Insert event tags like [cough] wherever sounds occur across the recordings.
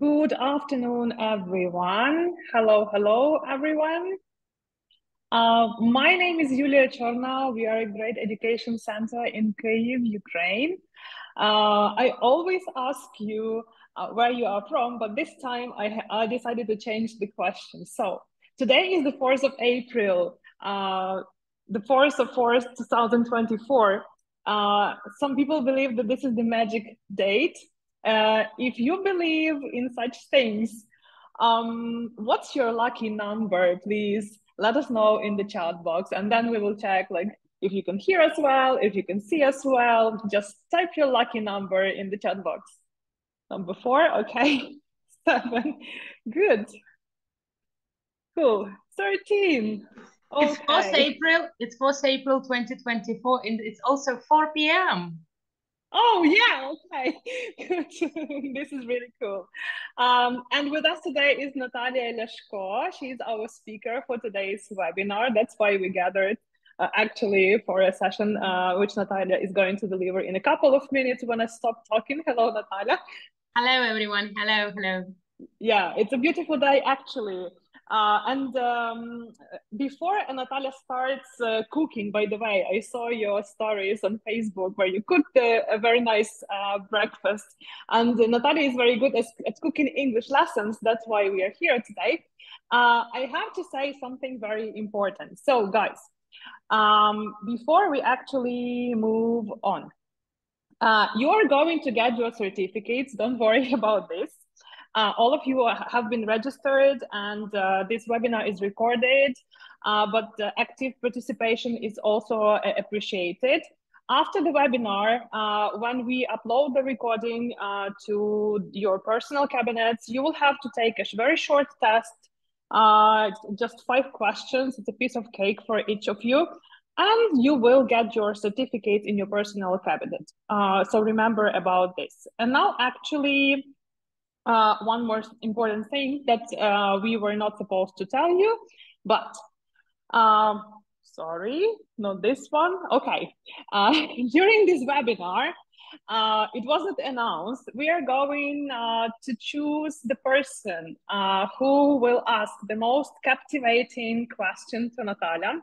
Good afternoon, everyone. Hello, hello, everyone. Uh, my name is Yulia Chorna. We are a Grade education center in Kyiv, Ukraine. Uh, I always ask you uh, where you are from, but this time I, I, decided to change the question. So today is the 4th of April, uh, the 4th of 4th, 2024. Uh, some people believe that this is the magic date uh, if you believe in such things, um, what's your lucky number? Please let us know in the chat box, and then we will check like if you can hear us well, if you can see us well. Just type your lucky number in the chat box. Number four, okay. [laughs] Seven, good. Cool. Thirteen. Okay. It's 4th April. It's 4th April 2024, and it's also 4 p.m. Oh yeah, okay, [laughs] this is really cool. Um, and with us today is Natalia Leshko. She's our speaker for today's webinar. That's why we gathered uh, actually for a session uh, which Natalia is going to deliver in a couple of minutes when I stop talking. Hello, Natalia. Hello, everyone. Hello, hello. Yeah, it's a beautiful day actually. Uh, and um, before Natalia starts uh, cooking, by the way, I saw your stories on Facebook where you cooked a, very nice uh, breakfast. And Natalia is very good at, at, cooking English lessons. That's why we are here today. Uh, I have to say something very important. So, guys, um, before we actually move on, uh, you are going to get your certificates. Don't worry [laughs] about this. Uh, all of you have been registered and uh, this webinar is recorded, uh, but active participation is also uh, appreciated. After the webinar, uh, when we upload the recording uh, to your personal cabinets, you will have to take a very short test, just five questions. It's a piece of cake for each of you and you will get your certificate in your personal cabinet. Uh, so remember about this. And now actually uh, one more important thing that uh, we were not supposed to tell you, but um, sorry, not this one. Okay, uh, [laughs] during this webinar, uh, it wasn't announced. We are going uh, to choose the person uh, who will ask the most captivating question to Natalia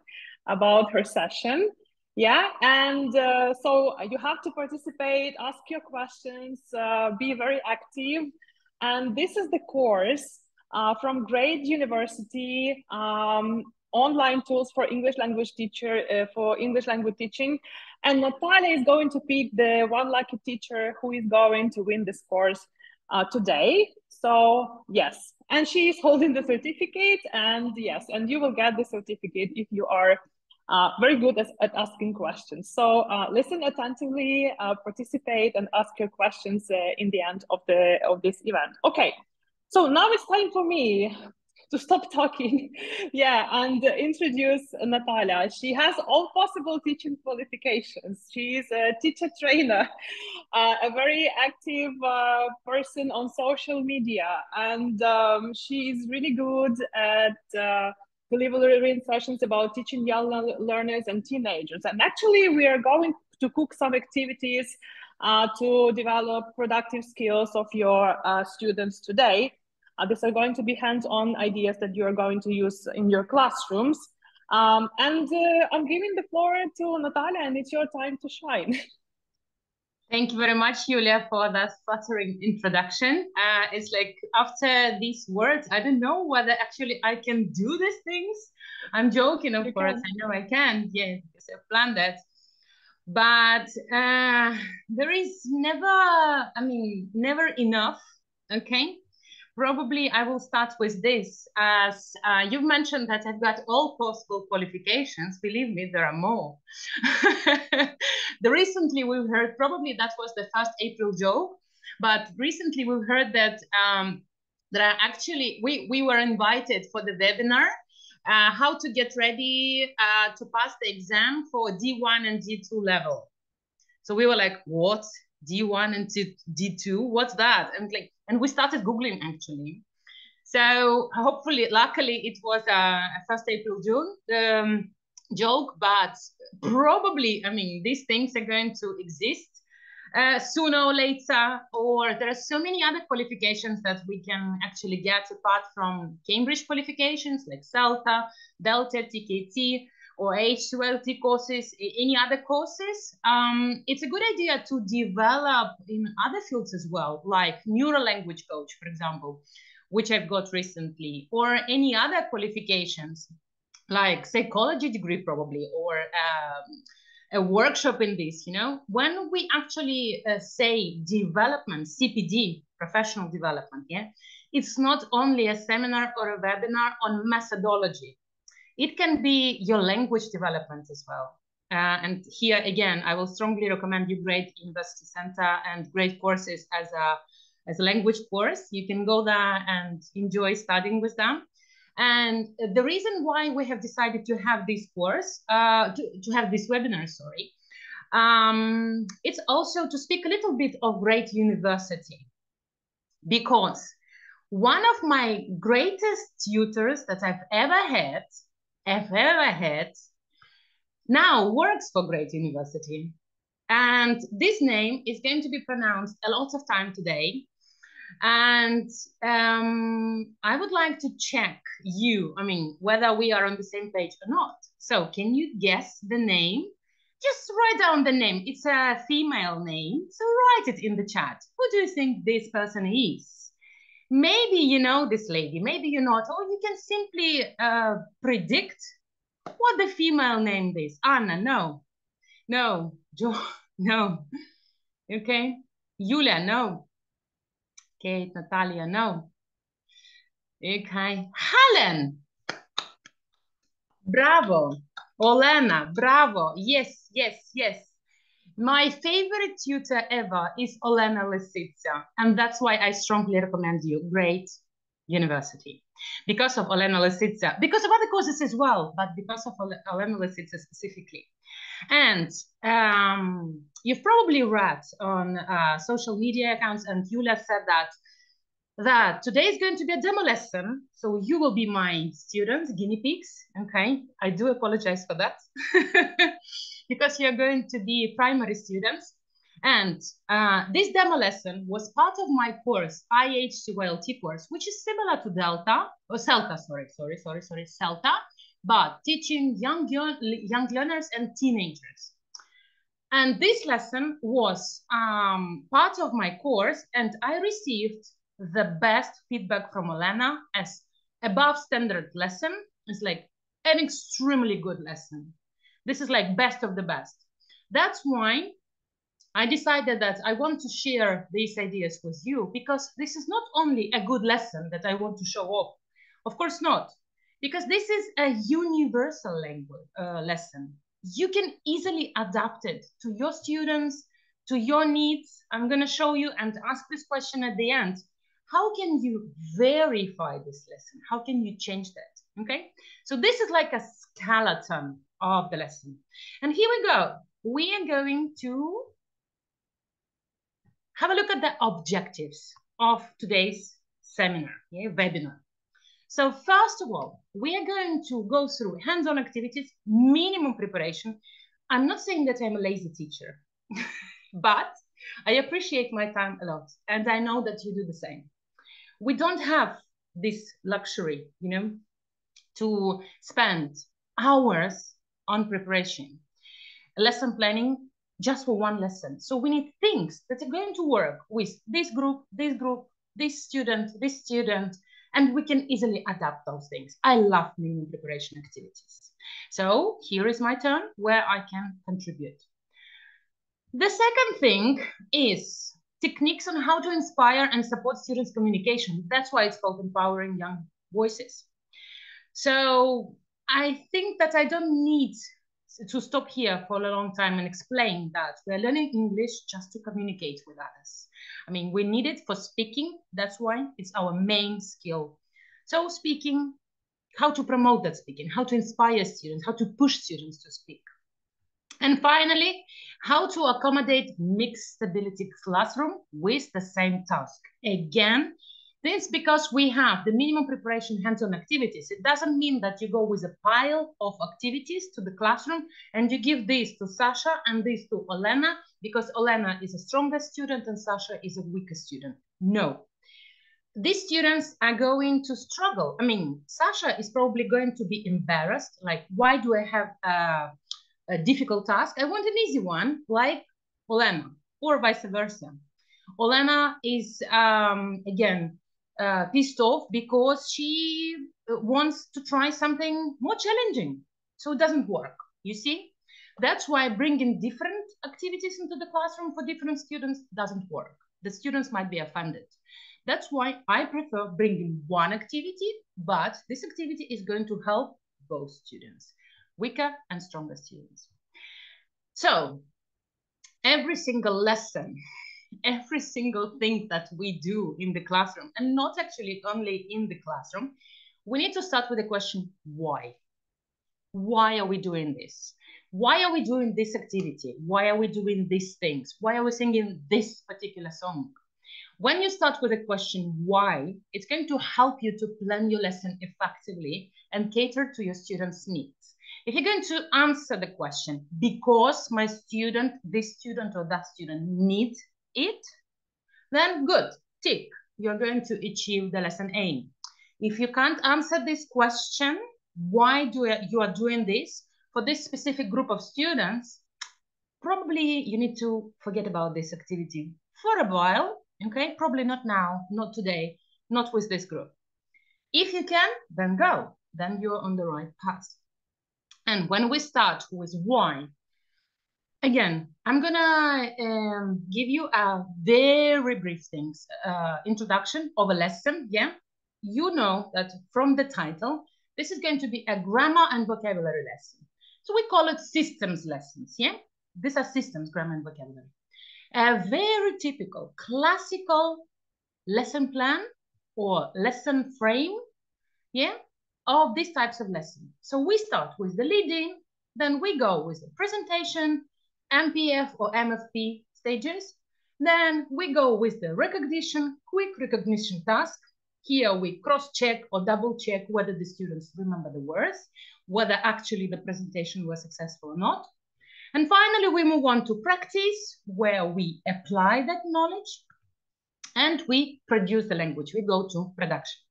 about her session. Yeah, and uh, so you have to participate, ask your questions, uh, be very active. And this is the course uh, from Grade University, um, online tools for English language teacher, uh, for English language teaching. And Natalia is going to pick the one lucky teacher who is going to win this course uh, today. So yes, and she is holding the certificate and yes, and you will get the certificate if you are uh, very good at, at, asking questions. So uh, listen attentively, uh, participate, and ask your questions uh, in the end of the of this event. Okay, so now it's time for me to stop [laughs] talking, yeah, and introduce Natalia. She has all possible teaching qualifications. She's a teacher trainer, [laughs] uh, a very active uh, person on social media, and um, she's really good at delivering sessions about teaching young learners and teenagers. And actually, we are going to cook some activities uh, to develop productive skills of your uh, students today. Uh, these are going to be hands-on ideas that you are going to use in your classrooms. Um, and uh, I'm giving the floor to Natalia, and it's your time to shine. [laughs] Thank you very much, Julia, for that flattering introduction. Uh, it's like after these words, I don't know whether actually I can do these things. I'm joking, of you course. Can. I know I can, yeah, because I've planned that. But uh, there is never, I mean, never enough, okay? Probably I will start with this. As uh, you've mentioned that I've got all possible qualifications. Believe me, there are more. [laughs] the recently we've heard, probably that was the first April joke, but recently we've heard that um, there are actually, we, we were invited for the webinar uh, how to get ready uh, to pass the exam for D1 and D2 level. So we were like, what? D1 and D2? What's that? And like, and we started Googling actually. So hopefully, luckily, it was a, first April June um, joke, but probably, I mean, these things are going to exist uh, sooner or later, or there are so many other qualifications that we can actually get apart from Cambridge qualifications like CELTA, Delta, TKT, or H2LT courses, any other courses. Um, it's a good idea to develop in other fields as well, like neural language coach, for example, which I've got recently, or any other qualifications like psychology degree probably, or um, a workshop in this, you know, when we actually uh, say development, CPD, professional development, yeah, it's not only a seminar or a webinar on methodology. It can be your language development as well. Uh, and here again, I will strongly recommend you Grade University Center and great courses as a as a language course. You can go there and enjoy studying with them. And the reason why we have decided to have this course, uh, to, to have this webinar, sorry, um, it's also to speak a little bit of Grade University. Because one of my greatest tutors that I've ever had, have ever had, now works for Grade University. And this name is going to be pronounced a lot of time today. And um, I would like to check you, I mean, whether we are on the same page or not. So can you guess the name? Just write down the name. It's a female name, so write it in the chat. Who do you think this person is? Maybe you know this lady, maybe you're not, or you can simply uh, predict what the female name is. Anna, no. No. Jo, [laughs] no. Okay. Julia, no. Kate, Natalia, no. Okay. Helen. Bravo. Olena, bravo. Yes, yes, yes. My favorite tutor ever is Olena Lisitsa, and that's why I strongly recommend you. Grade university. Because of Olena Lisitsa, because of other courses as well, but because of Olena Lisitsa specifically. And um, you've probably read on uh, social media accounts, and Yulia said that that today is going to be a demo lesson. So you will be my students, guinea pigs. Okay, I do apologize for that [laughs] because you're going to be primary students. And uh, this demo lesson was part of my course, IH2LT course, which is similar to Delta, or CELTA, sorry, sorry, sorry, sorry, CELTA, but teaching young, young learners and teenagers. And this lesson was um, part of my course, and I received the best feedback from Olena as above standard lesson. It's like an extremely good lesson. This is like best of the best. That's why I decided that I want to share these ideas with you because this is not only a good lesson that I want to show off. Of course not because this is a universal language uh, lesson. You can easily adapt it to your students, to your needs. I'm going to show you and ask this question at the end. How can you verify this lesson? How can you change that? Okay, so this is like a skeleton of the lesson. And here we go. We are going to have a look at the objectives of today's seminar, yeah, webinar. So first of all, we are going to go through hands-on activities, minimum preparation. I'm not saying that I'm a lazy teacher, [laughs] but I appreciate my time a lot. And I know that you do the same. We don't have this luxury, you know, to spend hours on preparation, lesson planning just for one lesson. So we need things that are going to work with this group, this group, this student, this student, and we can easily adapt those things. I love minimum preparation activities. So here is my turn where I can contribute. The second thing is techniques on how to inspire and support students' communication. That's why it's called Empowering Young Voices. So I think that I don't need to stop here for a long time and explain that we're learning English just to communicate with others. I mean, we need it for speaking. That's why it's our main skill. So speaking, how to promote that speaking, how to inspire students, how to push students to speak. And finally, how to accommodate mixed ability classroom with the same task. Again, This because we have the minimum preparation hands-on activities. It doesn't mean that you go with a pile of activities to the classroom and you give this to Sasha and this to Olena because Olena is a stronger student and Sasha is a weaker student. No. These students are going to struggle. I mean, Sasha is probably going to be embarrassed. Like, why do I have a, a difficult task? I want an easy one, like Olena, or vice versa. Olena is, um, again, uh, pissed off because she uh, wants to try something more challenging. So it doesn't work, you see? That's why bringing different activities into the classroom for different students doesn't work. The students might be offended. That's why I prefer bringing one activity, but this activity is going to help both students, weaker and stronger students. So every single lesson every single thing that we do in the classroom and not actually only in the classroom, we need to start with the question, why? Why are we doing this? Why are we doing this activity? Why are we doing these things? Why are we singing this particular song? When you start with the question why, it's going to help you to plan your lesson effectively and cater to your students' needs. If you're going to answer the question, because my student, this student or that student needs it, then good, tick, you're going to achieve the lesson aim. If you can't answer this question, why do you are doing this for this specific group of students, probably you need to forget about this activity for a while, okay? Probably not now, not today, not with this group. If you can, then go, then you're on the right path. And when we start with why, Again, I'm gonna um, give you a very brief things uh, introduction of a lesson. Yeah, you know that from the title, this is going to be a grammar and vocabulary lesson. So we call it systems lessons. Yeah, these are systems, grammar and vocabulary. A very typical classical lesson plan or lesson frame. Yeah, of these types of lessons. So we start with the leading, then we go with the presentation, MPF or MFP stages. Then we go with the recognition, quick recognition task. Here we cross-check or double-check whether the students remember the words, whether actually the presentation was successful or not. And finally, we move on to practice, where we apply that knowledge and we produce the language. We go to production.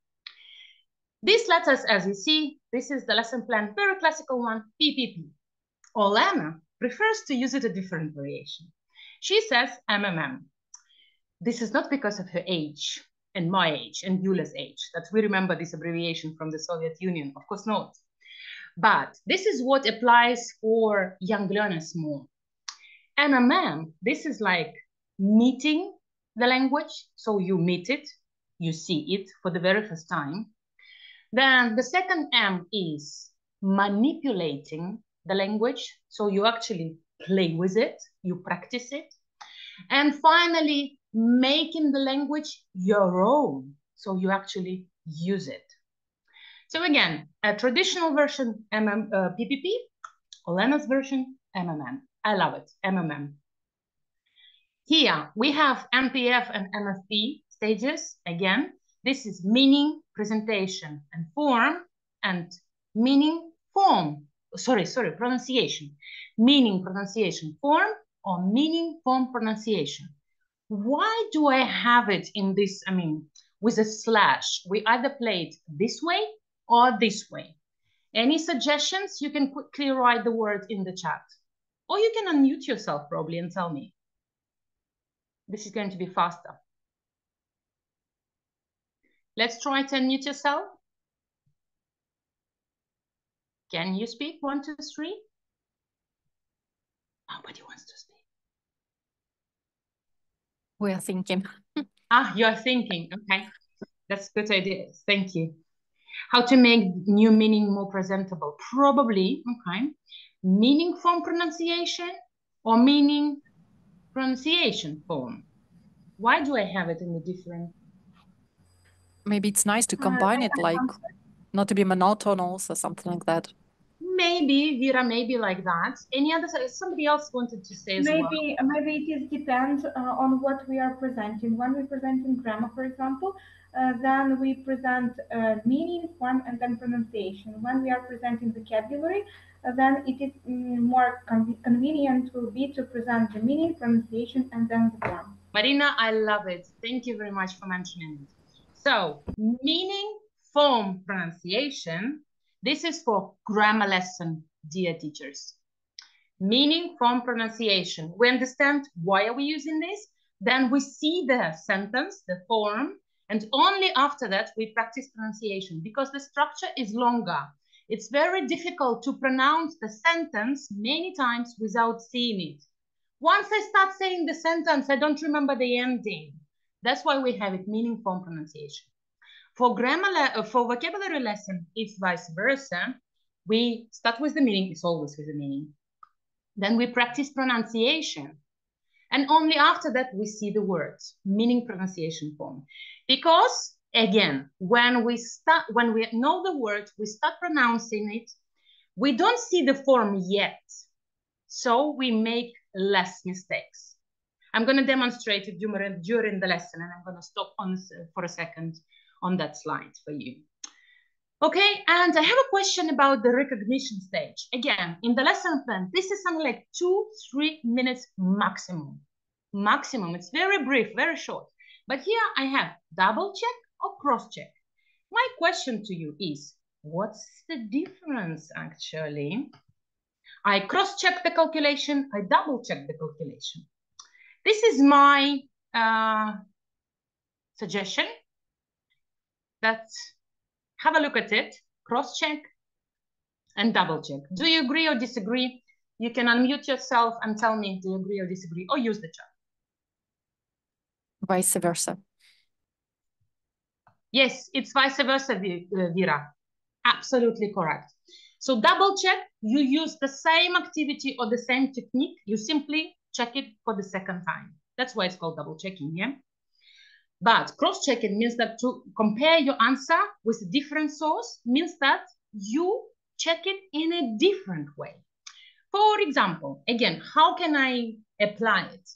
These letters, as you see, this is the lesson plan, very classical one, PPP. Or Olena prefers to use it a different variation. She says MMM. This is not because of her age and my age and Yulia's age that we remember this abbreviation from the Soviet Union. Of course not. But this is what applies for young learners more. MMM, this is like meeting the language. So you meet it, you see it for the very first time. Then the second M is manipulating the language. So you actually play with it, you practice it. And finally, making the language your own. So you actually use it. So again, a traditional version, MM, uh, PPP, Olena's version, MMM. I love it, MMM. Here we have MPF and MFP stages. Again, this is meaning, presentation, and form, and meaning, form, sorry, sorry, pronunciation, meaning pronunciation form or meaning form pronunciation. Why do I have it in this, I mean, with a slash? We either play it this way or this way. Any suggestions? You can quickly write the word in the chat. Or you can unmute yourself probably and tell me. This is going to be faster. Let's try to unmute yourself. Can you speak? One, two, three. Nobody wants to speak. We are thinking. [laughs] ah, you're thinking. Okay. That's good idea. Thank you. How to make new meaning more presentable? Probably, okay. Meaning form pronunciation or meaning pronunciation form. Why do I have it in a different? Maybe it's nice to combine uh, it like not to be monotonous or something like that. Maybe Vera, maybe like that. Any other? Somebody else wanted to say maybe well. maybe it is depends uh, on what we are presenting. When we present in grammar, for example, uh, then we present uh, meaning, form, and then pronunciation. When we are presenting vocabulary, uh, then it is mm, more con convenient will be to present the meaning, pronunciation, and then the form. Marina, I love it. Thank you very much for mentioning it. So, meaning, form, pronunciation. This is for grammar lesson, dear teachers. Meaning, form, pronunciation. We understand why are we using this? Then we see the sentence, the form, and only after that we practice pronunciation because the structure is longer. It's very difficult to pronounce the sentence many times without seeing it. Once I start saying the sentence, I don't remember the ending. That's why we have it meaning form pronunciation. For grammar, uh, for vocabulary lesson, it's vice versa. We start with the meaning, it's always with the meaning. Then we practice pronunciation. And only after that, we see the words, meaning pronunciation form. Because again, when we start, when we know the word, we start pronouncing it, we don't see the form yet. So we make less mistakes. I'm going to demonstrate it during, during the lesson, and I'm going to stop on for a second on that slide for you. Okay, and I have a question about the recognition stage. Again, in the lesson plan, this is something like two, three minutes maximum. Maximum, it's very brief, very short. But here I have double check or cross check. My question to you is, what's the difference actually? I cross check the calculation, I double check the calculation. This is my uh, suggestion that have a look at it, cross check and double check. Do you agree or disagree? You can unmute yourself and tell me, do you agree or disagree, or use the chat. Vice versa. Yes, it's vice versa, uh, Vera. Absolutely correct. So double check, you use the same activity or the same technique, you simply check it for the second time. That's why it's called double checking, yeah? But cross-checking means that to compare your answer with a different source means that you check it in a different way. For example, again, how can I apply it?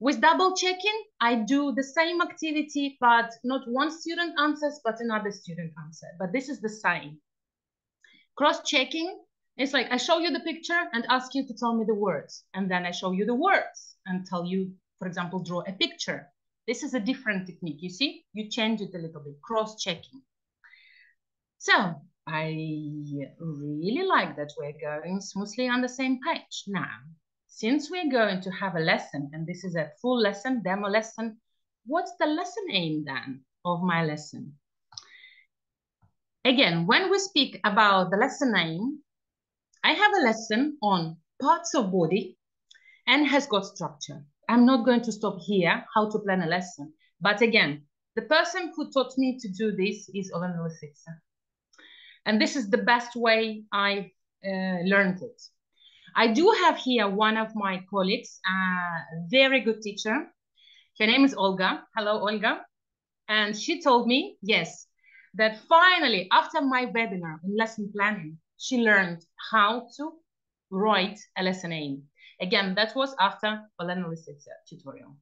With double checking, I do the same activity, but not one student answers, but another student answer. But this is the same. Cross-checking is like I show you the picture and ask you to tell me the words. And then I show you the words and tell you, for example, draw a picture. This is a different technique. You see, you change it a little bit, cross-checking. So I really like that we're going smoothly on the same page. Now, since we're going to have a lesson, and this is a full lesson, demo lesson, what's the lesson aim then of my lesson? Again, when we speak about the lesson aim, I have a lesson on parts of body and has got structure. I'm not going to stop here how to plan a lesson. But again, the person who taught me to do this is Olena Lisitsa. And this is the best way I uh, learned it. I do have here one of my colleagues, a very good teacher. Her name is Olga. Hello, Olga. And she told me, yes, that finally, after my webinar in lesson planning, she learned how to write a lesson aim. Again, that was after Valena tutorial.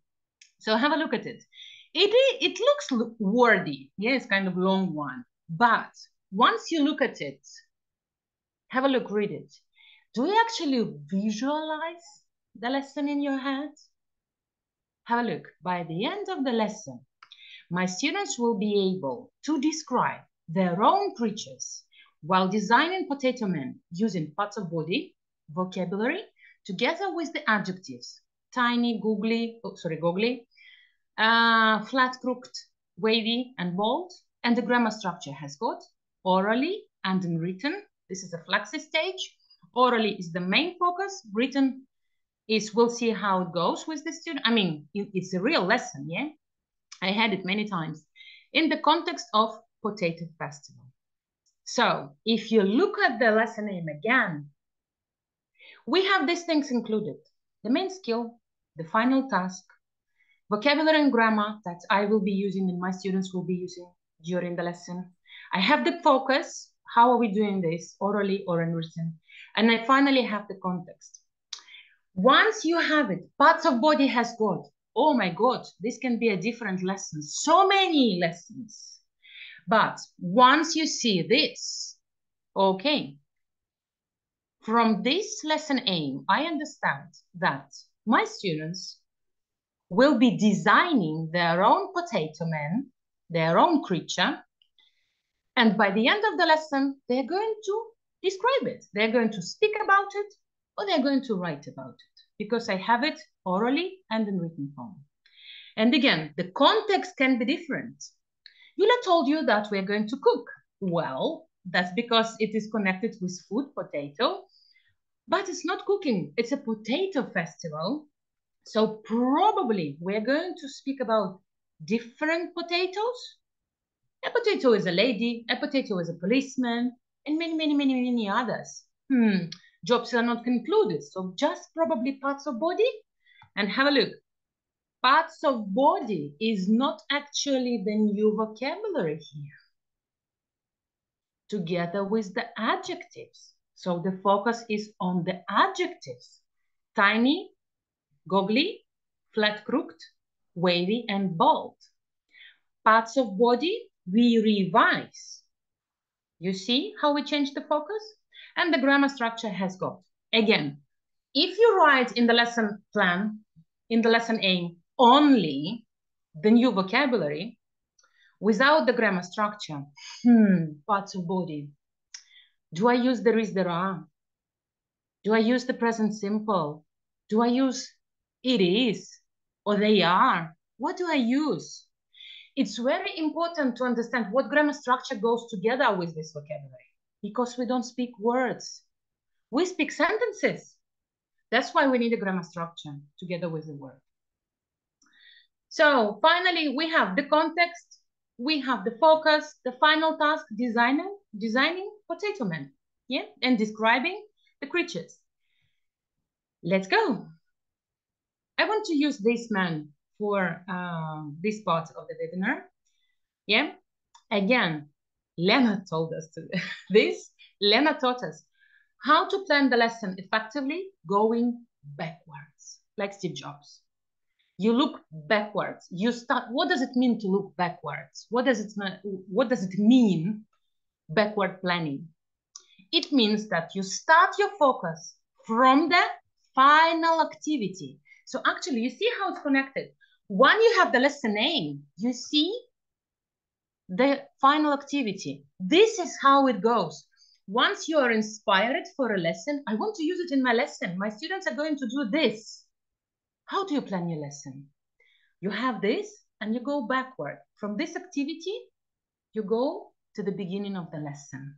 So have a look at it. It, it looks wordy. Yeah, it's kind of long one. But once you look at it, have a look, read it. Do you actually visualize the lesson in your head? Have a look. By the end of the lesson, my students will be able to describe their own creatures while designing Potato men using parts of body, vocabulary, together with the adjectives, tiny, googly, oh, sorry, googly, uh, flat, crooked, wavy, and bold, and the grammar structure has got orally and in written. This is a flexi stage. Orally is the main focus. Written is we'll see how it goes with the student. I mean, it's a real lesson, yeah? I had it many times in the context of Potato Festival. So if you look at the lesson name again, we have these things included. The main skill, the final task, vocabulary and grammar that I will be using and my students will be using during the lesson. I have the focus, how are we doing this, orally or in written? And I finally have the context. Once you have it, parts of body has got oh my God, this can be a different lesson. So many lessons. But once you see this, okay, from this lesson aim, I understand that my students will be designing their own potato man, their own creature. And by the end of the lesson, they're going to describe it. They're going to speak about it or they're going to write about it because I have it orally and in written form. And again, the context can be different. Yulia told you that we're going to cook. Well, that's because it is connected with food, potato, but it's not cooking. It's a potato festival. So probably we're going to speak about different potatoes. A potato is a lady, a potato is a policeman, and many, many, many, many others. Hmm, jobs are not concluded. So just probably parts of body and have a look. Parts of body is not actually the new vocabulary here. Together with the adjectives. So the focus is on the adjectives. Tiny, googly, flat crooked, wavy, and bald. Parts of body, we revise. You see how we change the focus? And the grammar structure has got. Again, if you write in the lesson plan, in the lesson aim, only the new vocabulary, without the grammar structure, hmm, parts of body. Do I use there is, there are? Do I use the present simple? Do I use it is or they are? What do I use? It's very important to understand what grammar structure goes together with this vocabulary because we don't speak words. We speak sentences. That's why we need a grammar structure together with the word. So finally, we have the context, we have the focus, the final task, designing, designing potato man, yeah, and describing the creatures. Let's go. I want to use this man for uh, this part of the webinar. Yeah, again, Lena told us to [laughs] this. Lena taught us how to plan the lesson effectively going backwards, like Steve Jobs. You look backwards. You start. What does it mean to look backwards? What does it mean? What does it mean? Backward planning. It means that you start your focus from the final activity. So actually, you see how it's connected. When you have the lesson name, you see the final activity. This is how it goes. Once you are inspired for a lesson, I want to use it in my lesson. My students are going to do this. How do you plan your lesson? You have this and you go backward. From this activity, you go to the beginning of the lesson.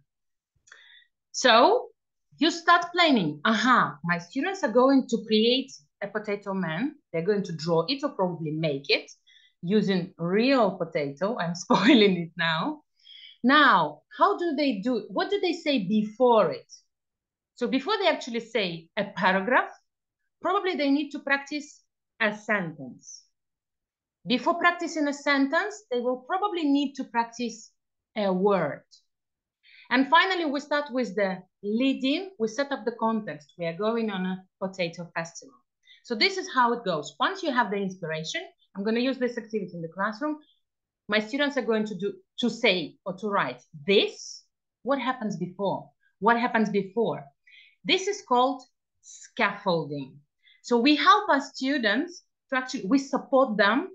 So you start planning. Aha, my students are going to create a potato man. They're going to draw it or probably make it using real potato. [laughs] I'm spoiling it now. Now, how do they do? What do they say before it? So before they actually say a paragraph, probably they need to practice a sentence. Before practicing a sentence, they will probably need to practice a word. And finally, we start with the leading. We set up the context. We are going on a potato festival. So this is how it goes. Once you have the inspiration, I'm going to use this activity in the classroom. My students are going to do to say or to write this. What happens before? What happens before? This is called scaffolding. So we help our students to actually, we support them.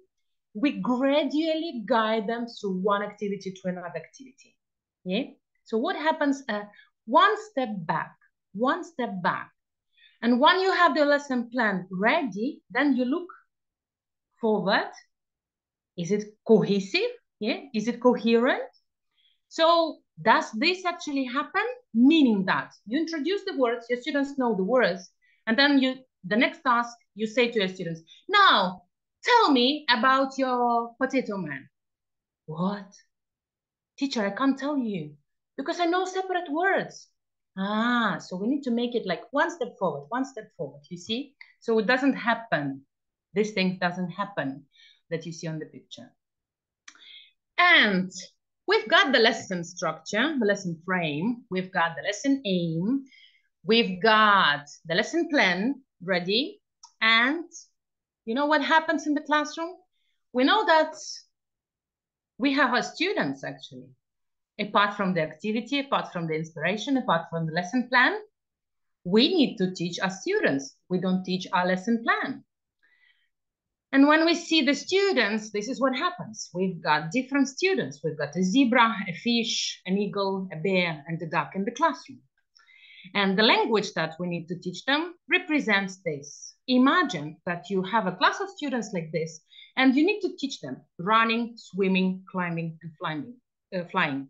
We gradually guide them through one activity to another activity. Yeah. So what happens? Uh, one step back, one step back. And when you have the lesson plan ready, then you look forward? Is it cohesive? Yeah, is it coherent? So does this actually happen? Meaning that you introduce the words, your students know the words, and then you the next task you say to your students, now tell me about your potato man. What? Teacher, I can't tell you because I know separate words. Ah, so we need to make it like one step forward, one step forward, you see? So it doesn't happen this thing doesn't happen that you see on the picture. And we've got the lesson structure, the lesson frame, we've got the lesson aim, we've got the lesson plan ready, and you know what happens in the classroom? We know that we have our students actually, apart from the activity, apart from the inspiration, apart from the lesson plan, we need to teach our students. We don't teach our lesson plan. And when we see the students, this is what happens. We've got different students. We've got a zebra, a fish, an eagle, a bear, and a duck in the classroom. And the language that we need to teach them represents this. Imagine that you have a class of students like this, and you need to teach them running, swimming, climbing, and flying, uh, flying,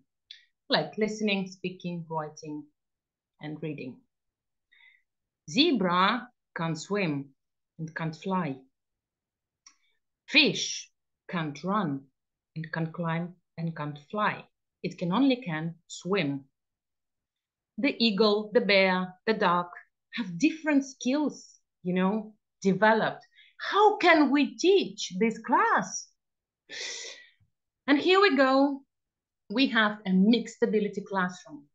like listening, speaking, writing, and reading. Zebra can't swim and can't fly. Fish can't run and can't climb and can't fly. It can only can swim. The eagle, the bear, the duck have different skills, you know, developed. How can we teach this class? And here we go. We have a mixed ability classroom.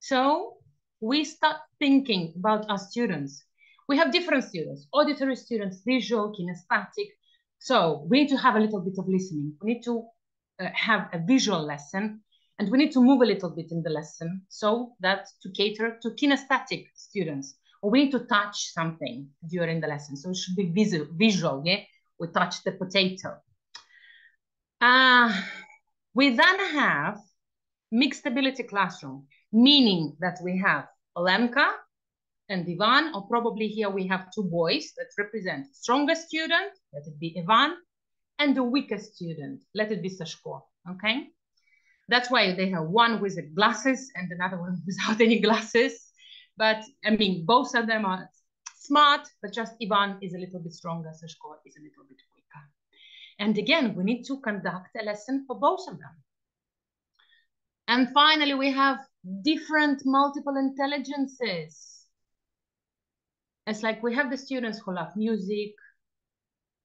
So we start thinking about our students. We have different students, auditory students, visual, kinesthetic, so we need to have a little bit of listening. We need to uh, have a visual lesson and we need to move a little bit in the lesson so that to cater to kinesthetic students. Or we need to touch something during the lesson. So it should be visual, yeah? We touch the potato. Uh, we then have mixed ability classroom, meaning that we have Olenka and Ivan, or probably here we have two boys that represent stronger student, let it be Ivan, and the weakest student, let it be Sashko, okay? That's why they have one with glasses and another one [laughs] without any glasses. But I mean, both of them are smart, but just Ivan is a little bit stronger, Sashko is a little bit quicker. And again, we need to conduct a lesson for both of them. And finally, we have different multiple intelligences. It's like we have the students who love music,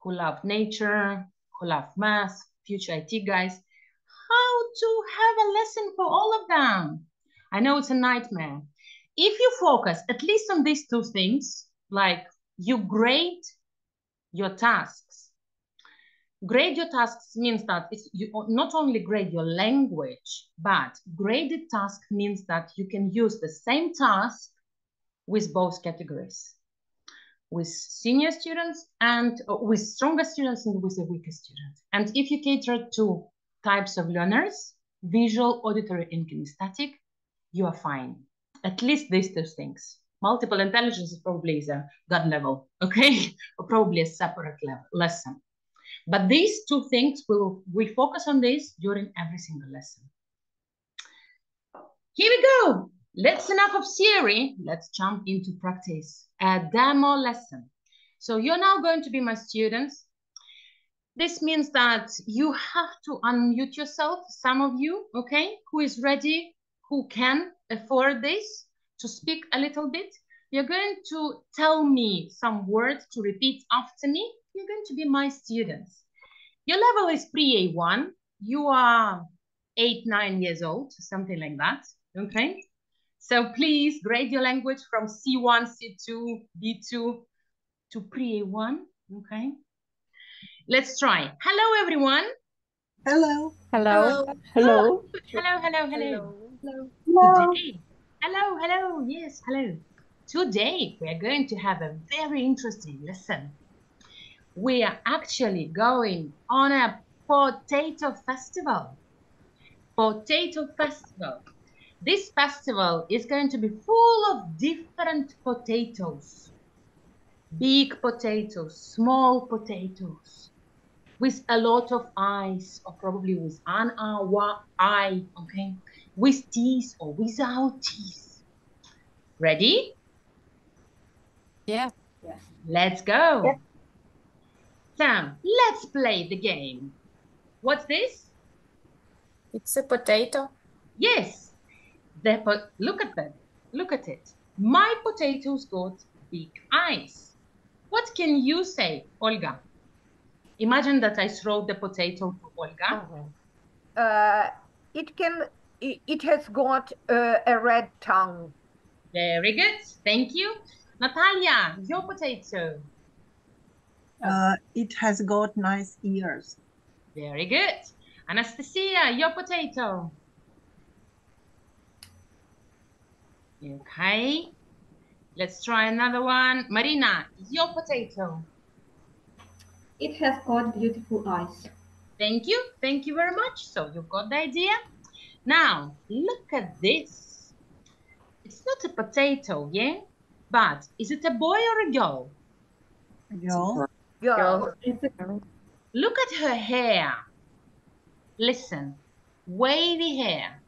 who love nature, who love math, future IT guys. To have a lesson for all of them? I know it's a nightmare. If you focus at least on these two things, like you grade your tasks. Grade your tasks means that it's, you not only grade your language, but graded task means that you can use the same task with both categories with senior students and uh, with stronger students and with the weaker students. And if you cater to types of learners, visual, auditory, and kinesthetic, you are fine. At least these two things. Multiple intelligence is probably is a God level, okay? [laughs] or probably a separate level, lesson. But these two things, will we focus on this during every single lesson. Here we go. Let's enough of theory. Let's jump into practice. A demo lesson. So you're now going to be my students. This means that you have to unmute yourself, some of you, okay? Who is ready, who can afford this, to speak a little bit. You're going to tell me some words to repeat after me. You're going to be my students. Your level is pre-A1. You are eight, nine years old, something like that, okay? So please grade your language from C1, C2, B2 to pre-A1, okay? Let's try. Hello, everyone. Hello. Hello. Hello. Hello, hello, hello. Hello. Today, hello, hello, yes, hello. Today, we are going to have a very interesting lesson. We are actually going on a potato festival. Potato festival. This festival is going to be full of different potatoes. Big potatoes, small potatoes, with a lot of eyes, or probably with an eye, okay? With teeth or without teeth. Ready? Yeah. Yeah. Let's go. Yeah. Sam, let's play the game. What's this? It's a potato. Yes, the po- look at that. Look at it. My potatoes got big eyes. What can you say, Olga? Imagine that I throw the potato to Olga. Uh, it can. It, it has got uh, a red tongue. Very good. Thank you. Natalia, your potato. Uh, it has got nice ears. Very good. Anastasia, your potato. Okay. Let's try another one. Marina, your potato. It has got beautiful eyes. Thank you. Thank you very much. So you've got the idea. Now, look at this. It's not a potato, yeah? But is it a boy or a girl? Girl. Girl. It's Look at her hair. Listen. Wavy hair.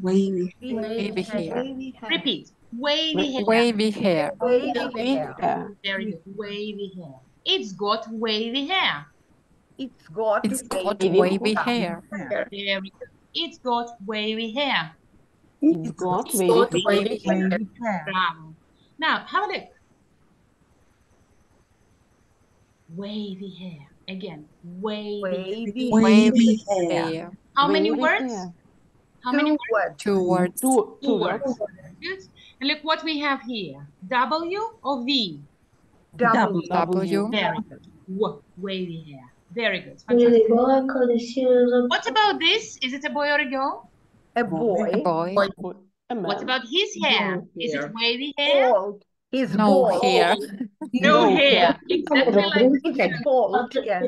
Wavy. Wavy hair. Wavy hair. Repeat. Wavy hair. Wavy hair. Wavy Wavy hair. hair. Very good. Wavy hair. It's got wavy hair. It's got It's got Wavy wavy hair. hair. It's got wavy hair. It's got It's got wavy wavy hair. wavy hair. Bravo. Now, have a look. Wavy hair. Again, wavy. wavy Wavy hair. Hair. How many words? hair. How many Two words? words. Two words. Two, Two two words. words. Good. And look what we have here. W or V? W. W. Very good. W, wavy hair. Very good. Fantastic. What about this? Is it a boy or a girl? A boy. A boy. A What man. about his hair? No Is it hair. wavy hair? Bald. He's No bald. hair. No hair. Exactly like It's bald. Yeah.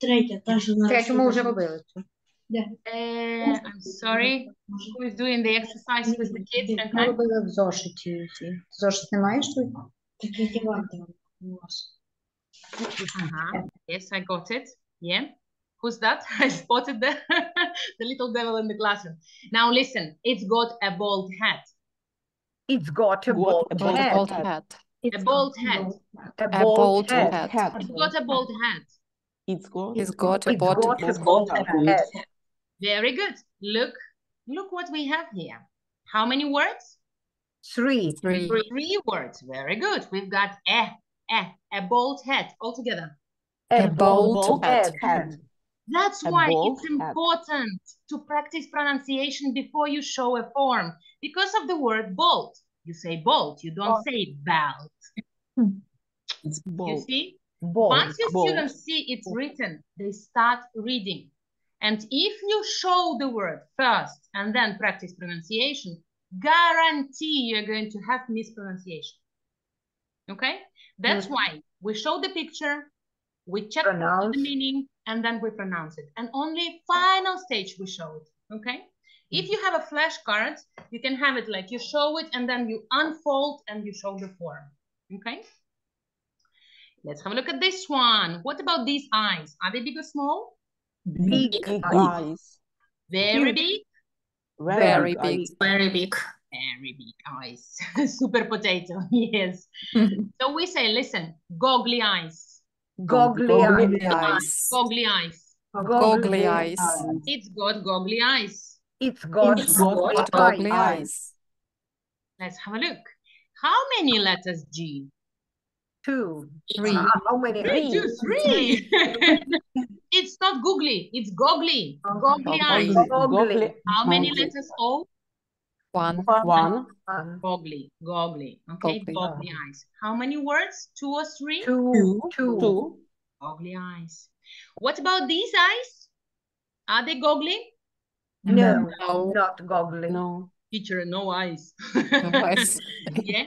Третя, та що на Третю ми вже робили. Uh, I'm sorry. Who is doing the exercise with the kids? Ми Okay. робили в зошиті. ці. Зошит не маєш тут? Третя варта у вас. uh-huh. Yes, I got it. Yeah. Who's that? [laughs] I spotted the, [laughs] the little devil in the classroom. Now listen, it's got a bald hat. It's got a bald a Got a head. bald hat. A bald hat. A A bald bald head. hat. Hat. It's got a bald hat. It's got. He's got a It's bald got a It's bald got a head. Very good. Look, look what we have here. How many words? Three. three. Three words. Very good. We've got a, a, a bald head altogether. A bald Bald hat. hat. That's A why it's hat. important to practice pronunciation before you show a form because of the word bald. You say bald, you don't say bald. It's You see? Bald. Once your bald. students see it's written, they start reading. And if you show the word first and then practice pronunciation, guarantee you're going to have mispronunciation. Okay? That's why we show the picture, we check Pronounce. the meaning, and then we pronounce it. And only final stage we show it. Okay? If mm. you have a flashcard, you can have it like you show it and then you unfold and you show the form. Okay? Let's have a look at this one. What about these eyes? Are they big or small? Big Big eyes. eyes. Very big. Very big. eyes. Very big. Very big eyes. [laughs] Super potato. [laughs] Yes. [laughs] so we say, listen, goggly eyes. Goggly Goggly eyes. eyes. Goggly eyes. Goggly eyes. It's got goggly eyes. It's got It's got goggly Goggly eyes. eyes. Let's have a look. How many letters G? Two. Three. Uh, how many? Three, two, three. it's not googly, it's goggly. Goggly eyes. Goggly. Goggly. How many Goggly. letters O? One. One. One, Goggly, goggly. Okay, Goggly. goggly eyes. How many words? Two or three? two, two. Two. Goggly eyes. What about these eyes? Are they goggly? No, No. not goggly. No. Teacher, no eyes. No eyes. [laughs] yeah.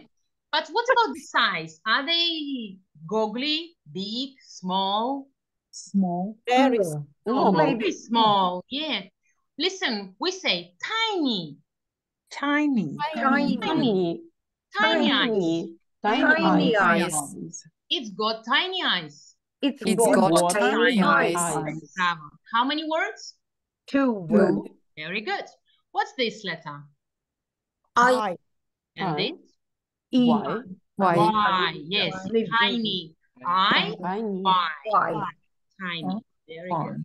But what about the size? Are they goggly, big, small? Small. Very No. small. Maybe small. Yeah. Listen, we say tiny, Tiny. Tiny. tiny, tiny eyes. Tiny. Tiny eyes. eyes. It's got tiny eyes. It's It's got, got tiny tiny eyes. eyes. Bravo. How many words? Two words. Very good. What's this letter? I. And I. this? E. Why? Why? Y. Yes. Big, big. Tiny. I. Tiny. Y. Y. Tiny. Very good.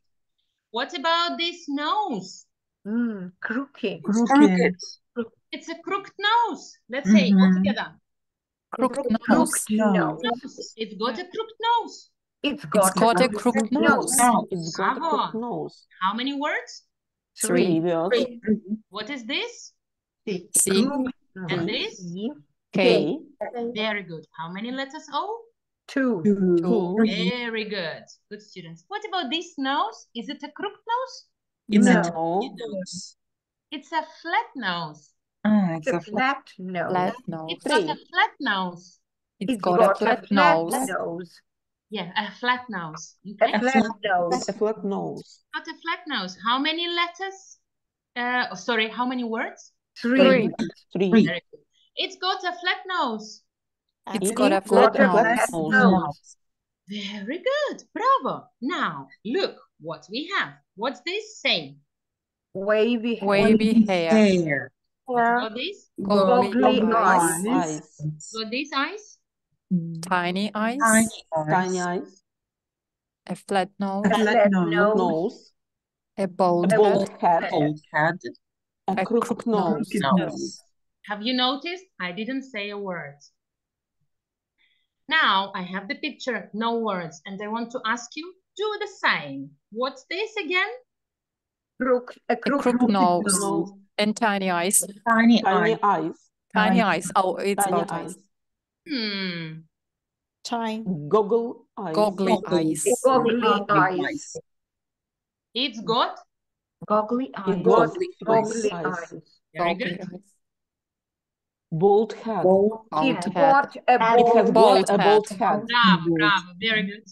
What about this nose? Mm, crooked. Crooked. It's a crooked nose. Let's say all mm-hmm. together. Crooked nose. Crooked nose. Nose. It's got a crooked nose. It's It's got, got a crooked nose. It's got a crooked nose. How many words? Three. words. What is this? C. And this? K. Very good. How many letters O? Two. Two. Very good. Good students. What about this nose? Is it a crooked nose? It's a No. tall nose. It's a flat nose. Ah, it's It's a a flat. flat nose. Flat nose. It's got a flat nose. It's got a flat nose. nose. Yeah, a flat nose. A Okay. flat nose. A flat nose. Got a flat nose. How many letters? Uh, oh, sorry, how many words? Three. Three. Three. Very. It's got a flat nose. It's It got a flat got a flat nose. nose. Very good. Bravo. Now, look what we have. What's this saying? Wavy. Wavy hair. Hair. Got this? Goggly Goggly eyes. eyes. Got these eyes? Tiny eyes. Tiny Tiny eyes. eyes. A flat nose. A flat flat nose. nose. Nose. A bold A head. bald head. Old head. A A crooked crooked nose. Nose. nose. Have you noticed? I didn't say a word. Now I have the picture, no words, and I want to ask you, do the same. What's this again? Crook, a A crook, crooked nose. Nose. And tiny eyes. Tiny Tiny eyes. eyes. Tiny eyes. Oh, it's Tiny got eyes. eyes. Hmm. Tiny. Goggle eyes. Goggly Goggles. eyes. goggly Goggly eyes. It's got Goggly eyes. got Goggly Goggly eyes. eyes. very Goggly good. eyes. Bald head. Bald Bald head. got a It has bald, got a bald head. Bravo, bravo, very good.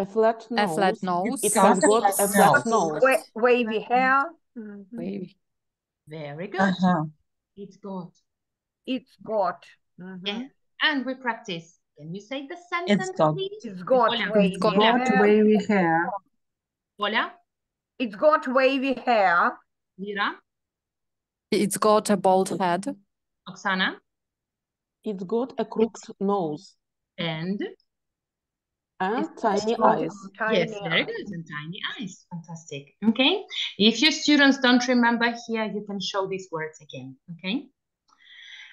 A flat A nose. flat nose. It got has a got flat a flat nose. nose. wa- wavy hair. Mhm. Wavy. Very good. Uh-huh. It's got. It's got. mhm. Yeah. And we practice. Can you say the sentence, got- please? It's got Oля. wavy got Got hair. wavy hair. Ola, It's got wavy hair. Mira, It's got a bald head. Oksana, It's got a crooked nose and and tiny eyes. tiny yes, very good, and tiny eyes. Fantastic. Okay. If your students don't remember here, you can show these words again. Okay.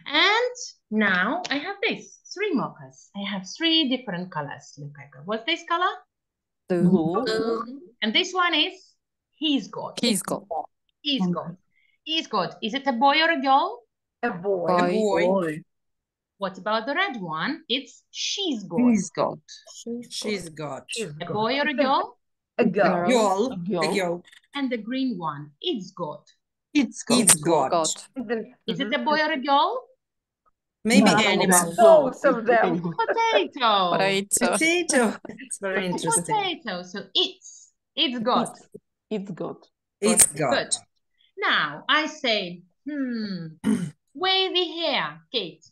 And now I have this three markers. I have three different colors. Look, I got what's this color? Blue. Blue. And this one is he's got. He's got. He's got. He's mm-hmm. got. Is it a boy or a girl? A boy. Boy. Boy. What about the red one? It's she's got. He's got. She's got. A boy or a girl? A girl. Girl. A girl. A girl. And the green one, it's got. It's got. It's got. Got. Is it a boy or a girl? Maybe No, animal. no, Both of them. Potato. Potato. Potato. It's very interesting. Potato. So it's. It's got. It's, it's got. It's got. Good. Now I say, hmm, [clears throat] wavy hair, Kate.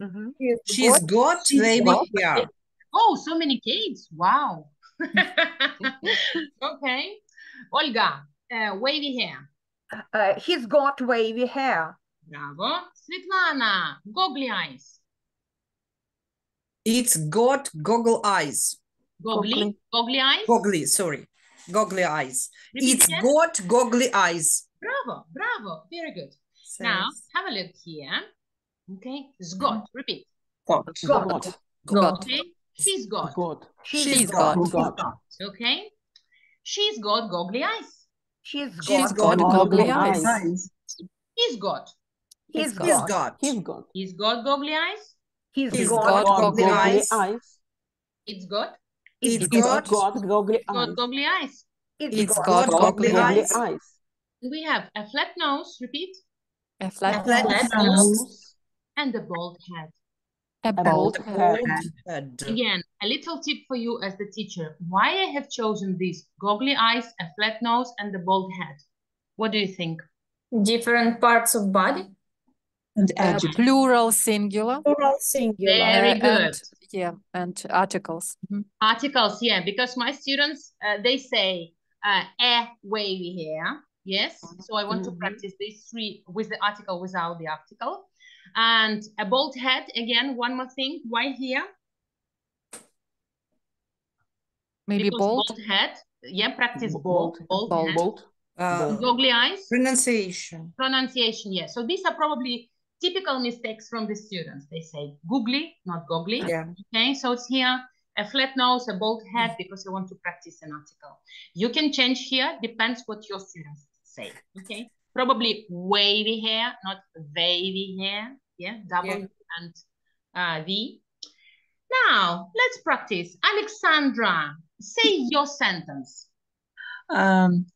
Mhm. She's got wavy got. hair. Oh, so many kids. Wow. [laughs] okay. Olga, uh, wavy hair. Uh, he's got wavy hair. Bravo. Svetlana, goggly eyes. It's got goggle eyes. Goggly, goggly eyes. Goggly, sorry. Goggly eyes. Repeat It's again. got goggly eyes. Bravo, bravo. Very good. Now, have a look here. Okay. It's mm-hmm. got. Repeat. Got. Got. Got. Got. Okay. She's got. Got. She's got. Got. Okay. She's got goggly eyes. She's She's got. got Goggly goggly eyes. eyes. He's got. He's God. He's He's got. got. He's got. He's got goggly eyes. He's He's got. got goggly goggly eyes. eyes. It's got. It's It's got Got goggly Got eyes. goggly eyes. It's got got goggly goggly Goggly eyes. eyes. We have a flat nose. Repeat. A flat flat. Flat nose. nose and a bald head. A A bald bald head. head. Head. Again, a little tip for you as the teacher. Why I have chosen these goggly eyes, a flat nose, and a bald head? What do you think? Different parts of body. And Uh, plural singular. Plural singular. Very Uh, good. And, yeah, and articles. Mhm. Articles, yeah, because my students, uh, they say uh, a wavy hair. Yes, so I want to Mhm. practice these three with the article, without the article. And a bald head, again, one more thing. Why here? Maybe Because bold. bald head. Yeah, practice Bo- bold, bold. bold. Bold. Uh, Goggly eyes. pronunciation. pronunciation, yes. So these are probably typical mistakes from the students. They say googly, not goggly. Yeah. Okay, so it's here a flat nose, a bald head, because you want to practice an article. You can change here, depends what your students say. Okay, probably wavy hair, not wavy hair. Yeah, double Yeah. and uh, V. Now, let's practice. Alexandra, say your sentence. Um,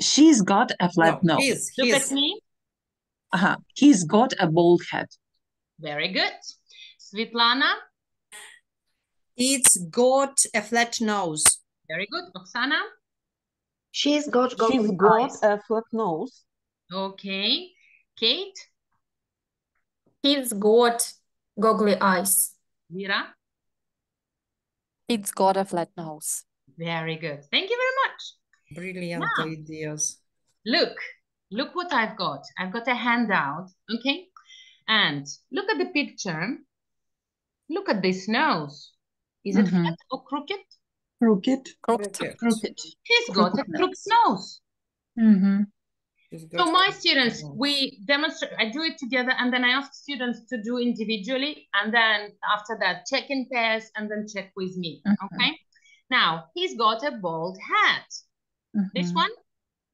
she's got a flat No, nose. his, Look at me. Uh-huh. He's got a bald head. Very good. Svetlana, It's got a flat nose. very good. Oksana, She's got She's goggly got eyes. a flat nose. Okay. Kate, He's got goggly eyes. Vera, It's got a flat nose. very good. Thank you very much. Brilliant Now. ideas. Look, look what I've got. I've got a handout, okay? And look at the picture. Look at this nose. Is it Mhm. flat or crooked? Crooked. Crooked. Crooked. Crooked. He's got a Crooked crooked nose. Mm-hmm. She's So my students, we demonstrate, I do it together and then I ask students to do individually and then after that check in pairs and then check with me, Mhm. okay? Now, he's got a bald hat. This Mhm. one,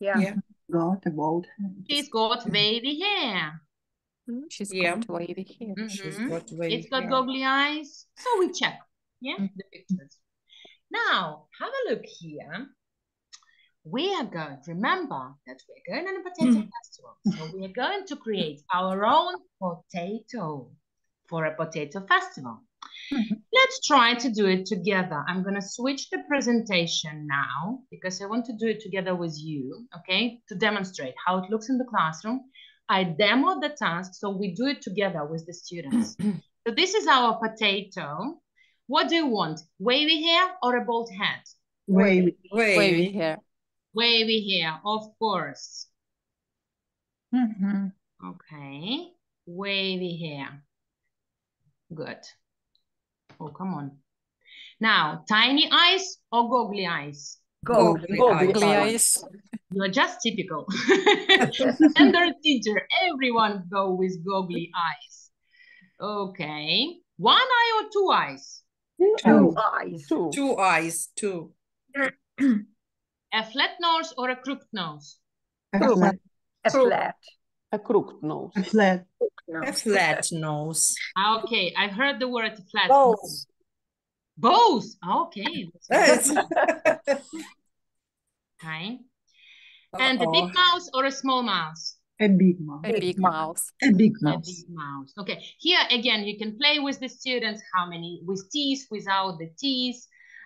Yeah. Yeah. Got a bald head. he's got wavy hair. She's Yeah. got wavy hair. She's Mhm. got wavy It's got hair. goggly eyes. So we check, yeah, Mm. the pictures. Now, have a look here. We are going, to remember that we're going on a potato festival. So we are going to create our own potato for a potato festival. Mhm. Let's try to do it together. I'm going to switch the presentation now because I want to do it together with you, okay, to demonstrate how it looks in the classroom. I demo the task, so we do it together with the students. [clears throat] so this is our potato. What do you want? Wavy hair or a bald head? Wavy. Wavy Wavy. hair. Wavy hair, of course. Mhm. Okay, wavy hair. Good. Oh, come on. Now, tiny eyes or goggly eyes? Goggly Goggly eyes. Goggly eyes. eyes. You're just typical. [laughs] [laughs] Standard teacher, everyone go with goggly eyes. Okay, one eye or two eyes? Two eyes. Two. Two eyes. Two. [clears throat] A flat nose or a crooked nose? A Crooked. flat. A flat. A crooked nose. A flat. A flat nose. Ah, Okay, I've heard the word flat. Both. Both. Okay. that's good. Yes. [laughs] Okay. And a big mouse or a small mouse? A big mouse. A big mouth. A big mouse. A mouse. big mouse. Okay. Here again, you can play with the students. How many with teeth, without the teeth?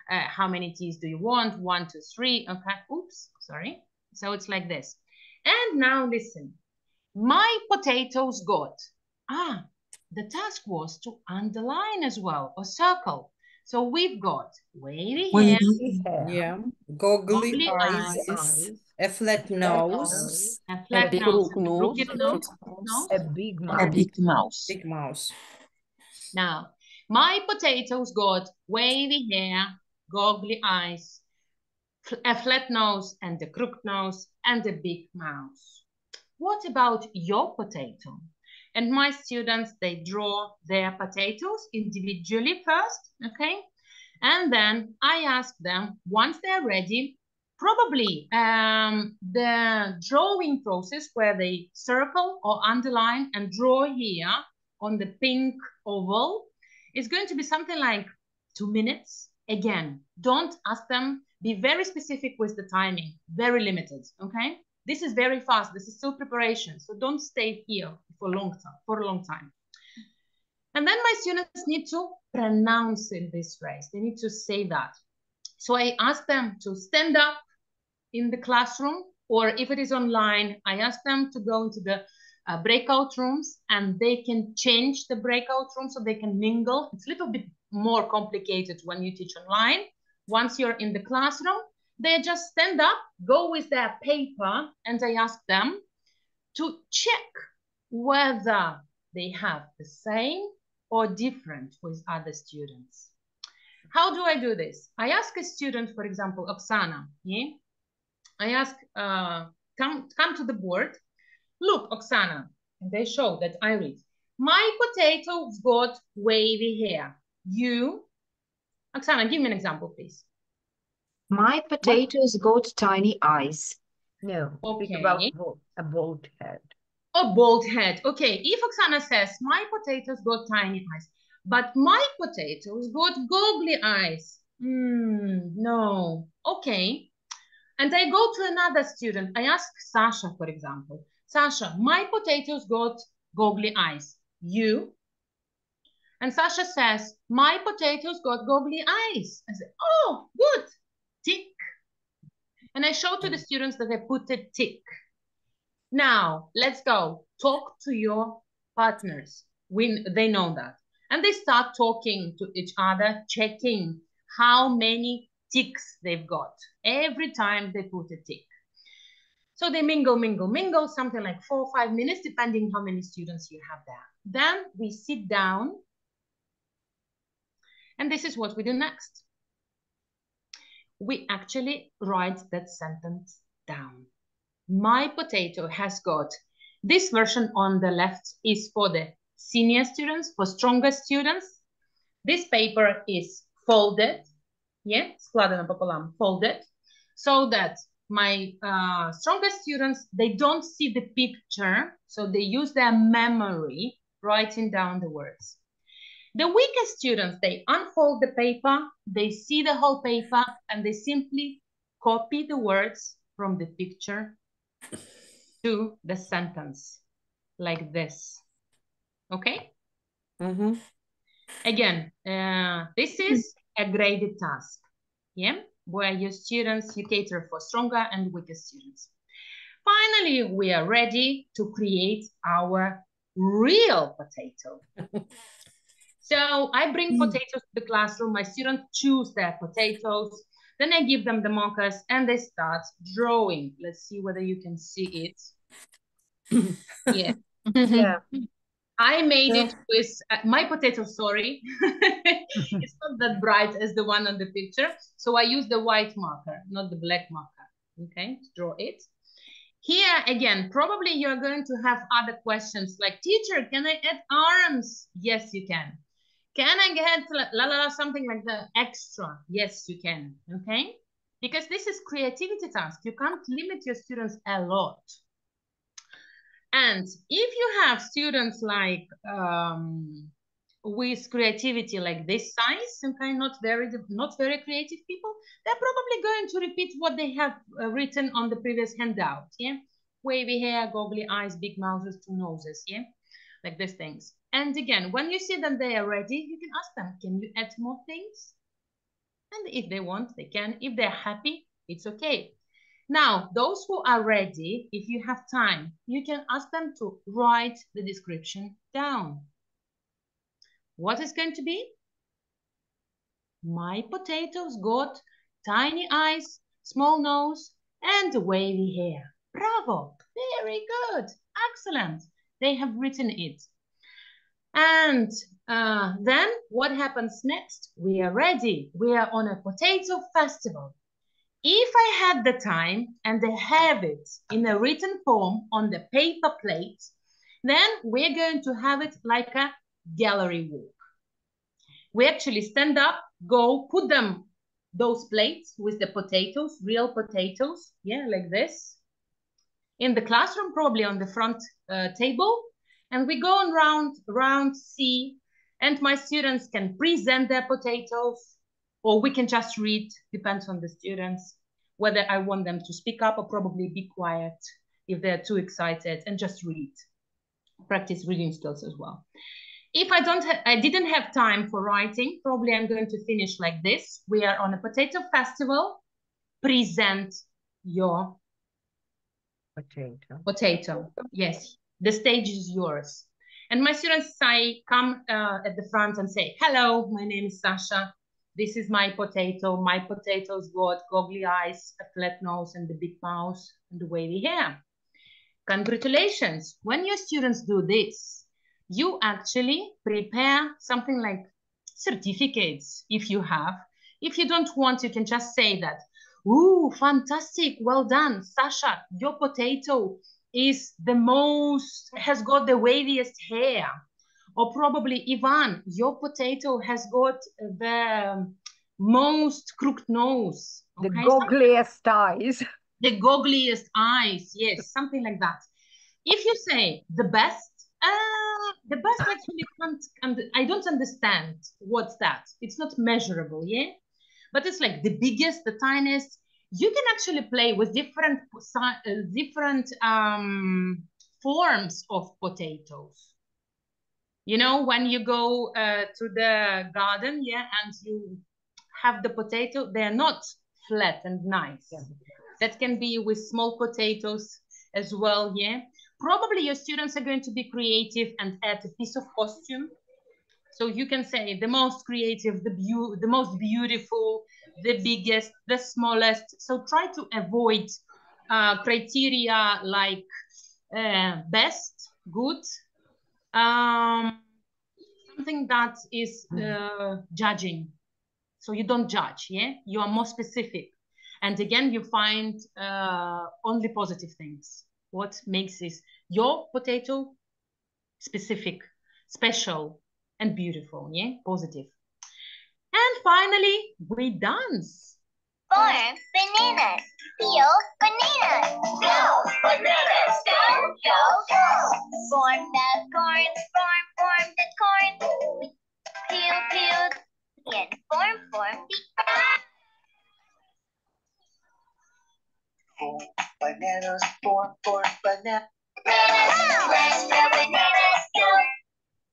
Uh, how many teeth do you want? One, two, three. Okay. Oops. Sorry. So it's like this. And now listen. My potatoes got. Ah, the task was to underline as well or circle. So we've got wavy hair, Yeah. Goggly Goggly eyes. eyes. A flat nose. a flat big nose, crooked nose. crooked nose, nose. A big A big mouse. Big mouse. Now, my potatoes got wavy hair, goggly eyes, a flat nose and a crooked nose and a big mouth. What about your potato? And my students, they draw their potatoes individually first, okay? And then I ask them, once they're ready, probably um, the drawing process where they circle or underline and draw here on the pink oval is going to be something like two minutes. Again, don't ask them, be very specific with the timing, very limited, okay? This is very fast. This is still preparation. So don't stay here for long time, for a long time. And then my students need to pronounce in this phrase. They need to say that. So I ask them to stand up in the classroom, or if it is online, I ask them to go into the uh, breakout rooms and they can change the breakout room so they can mingle. It's a little bit more complicated when you teach online. Once you're in the classroom, they just stand up, go with their paper, and I ask them to check whether they have the same or different with other students. How do I do this? I ask a student, for example, Oksana, yeah? I ask, uh, come, come to the board. Look, Oksana, and they show that I read. My potato's got wavy hair. You, Oksana, give me an example, please. My potatoes got tiny eyes. No, speak about Okay. a bald head. A bald head. Okay, if Oksana says, my potatoes got tiny eyes, But my potatoes got goggly eyes. Hmm, no. Okay. And I go to another student. I ask Sasha, for example. Sasha, my potatoes got goggly eyes. You? And Sasha says, my potatoes got goggly eyes. I say, oh, good. Tick. And I show to the students that I put a tick. Now, let's go. Talk to your partners. We, they know that. And they start talking to each other, checking how many ticks they've got every time they put a tick. So they mingle, mingle, mingle, something like four or five minutes, depending how many students you have there. Then we sit down. And this is what we do next. We actually write that sentence down. My potato has got this version on the left is for the senior students, for stronger students. This paper is folded, yeah, складено пополам, folded, so that my uh, stronger students, they don't see the picture, so they use their memory writing down the words. The weaker students, they unfold the paper, they see the whole paper, and they simply copy the words from the picture to the sentence, like this. Okay? Mm -hmm. Again, uh, this is a graded task, yeah? Where your students, you cater for stronger and weaker students. Finally, we are ready to create our real potato. [laughs] so I bring potatoes to the classroom. My students choose their potatoes. Then I give them the markers and they start drawing. Let's see whether you can see it. [laughs] yeah. yeah. I made yeah. it with uh, my potato, sorry. [laughs] it's not that bright as the one on the picture. So I use the white marker, not the black marker. Okay, to draw it. Here again, probably you're going to have other questions like, teacher, can I add arms? Yes, you can. Can I get la la la something like the extra? Yes, you can. Okay, because this is creativity task. You can't limit your students a lot. And if you have students like um, with creativity like this size, okay, not very not very creative people, they're probably going to repeat what they have uh, written on the previous handout. Yeah, wavy hair, goggly eyes, big mouths, two noses. Yeah, like these things. And again, when you see them they are ready, you can ask them, can you add more things? And if they want, they can. If they're happy, it's okay. Now, those who are ready, if you have time, you can ask them to write the description down. What is going to be? My potatoes got tiny eyes, small nose, and wavy hair. Bravo! Very good! Excellent! They have written it. And uh, then what happens next? We are ready. We are on a potato festival. If I had the time and they have it in a written form on the paper plate, then we're going to have it like a gallery walk. We actually stand up, go put them, those plates with the potatoes, real potatoes, yeah, like this, in the classroom, probably on the front uh, table. And we go on round, round, C, and my students can present their potatoes, or we can just read, depends on the students, whether I want them to speak up or probably be quiet if they're too excited and just read. Practice reading skills as well. If I don't, I didn't have time for writing, probably I'm going to finish like this. We are on a potato festival. Present your potato. Potato, yes. The stage is yours. And my students say, come uh, at the front and say, hello, my name is Sasha. This is my potato. My potato's got goggly eyes, a flat nose, and the big mouth, and the wavy hair. Congratulations. When your students do this, you actually prepare something like certificates if you have. If you don't want, you can just say that. Ooh, fantastic. Well done. Sasha, your potato is the most, has got the waviest hair. Or probably, Ivan, your potato has got the most crooked nose. Okay? The goggliest eyes. [laughs] The goggliest eyes, yes, something like that. If you say the best, uh, the best actually can't, and I don't understand what's that. It's not measurable, yeah? But it's like the biggest, the tiniest. You can actually play with different, uh, different um, forms of potatoes. You know, when you go uh, to the garden, yeah, and you have the potato, they're not flat and nice. That can be with small potatoes as well, yeah. Probably your students are going to be creative and add a piece of costume. So you can say the most creative, the beau- the most beautiful, the biggest, the smallest. So try to avoid uh, criteria like uh, best, good, um, something that is uh, judging. So you don't judge, yeah? You are more specific. And again, you find uh, only positive things. What makes this your potato specific, special, and beautiful, yeah? Positive. And finally, we dance. Form bananas. Peel bananas. Go bananas. Go go go. Form the corn. Form form the corn. Peel peel. And form form the Four bananas, four, four bananas. bananas. Let's bananas. Go.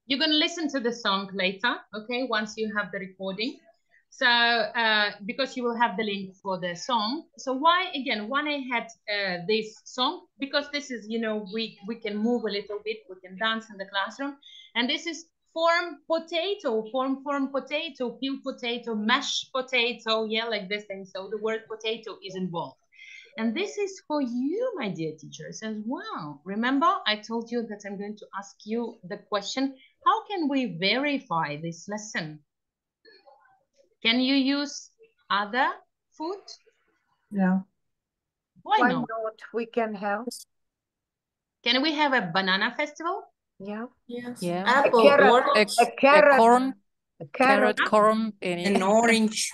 You're going to listen to the song later, okay, once you have the recording. So, uh, because you will have the link for the song. So why, again, when I had uh, this song, because this is, you know, we, we can move a little bit, we can dance in the classroom. And this is form potato, form, form potato, peel potato, mash potato, yeah, like this thing. So the word potato is involved. And this is for you, my dear teachers, as well. Remember, I told you that I'm going to ask you the question, how can we verify this lesson? Can you use other food? Yeah. Why, Why not? not? We can have. Can we have a banana festival? Yeah. Yes. Yeah. Apple, a carrot. orange. A, A carrot. corn, A carrot, carrot. corn, any. An orange.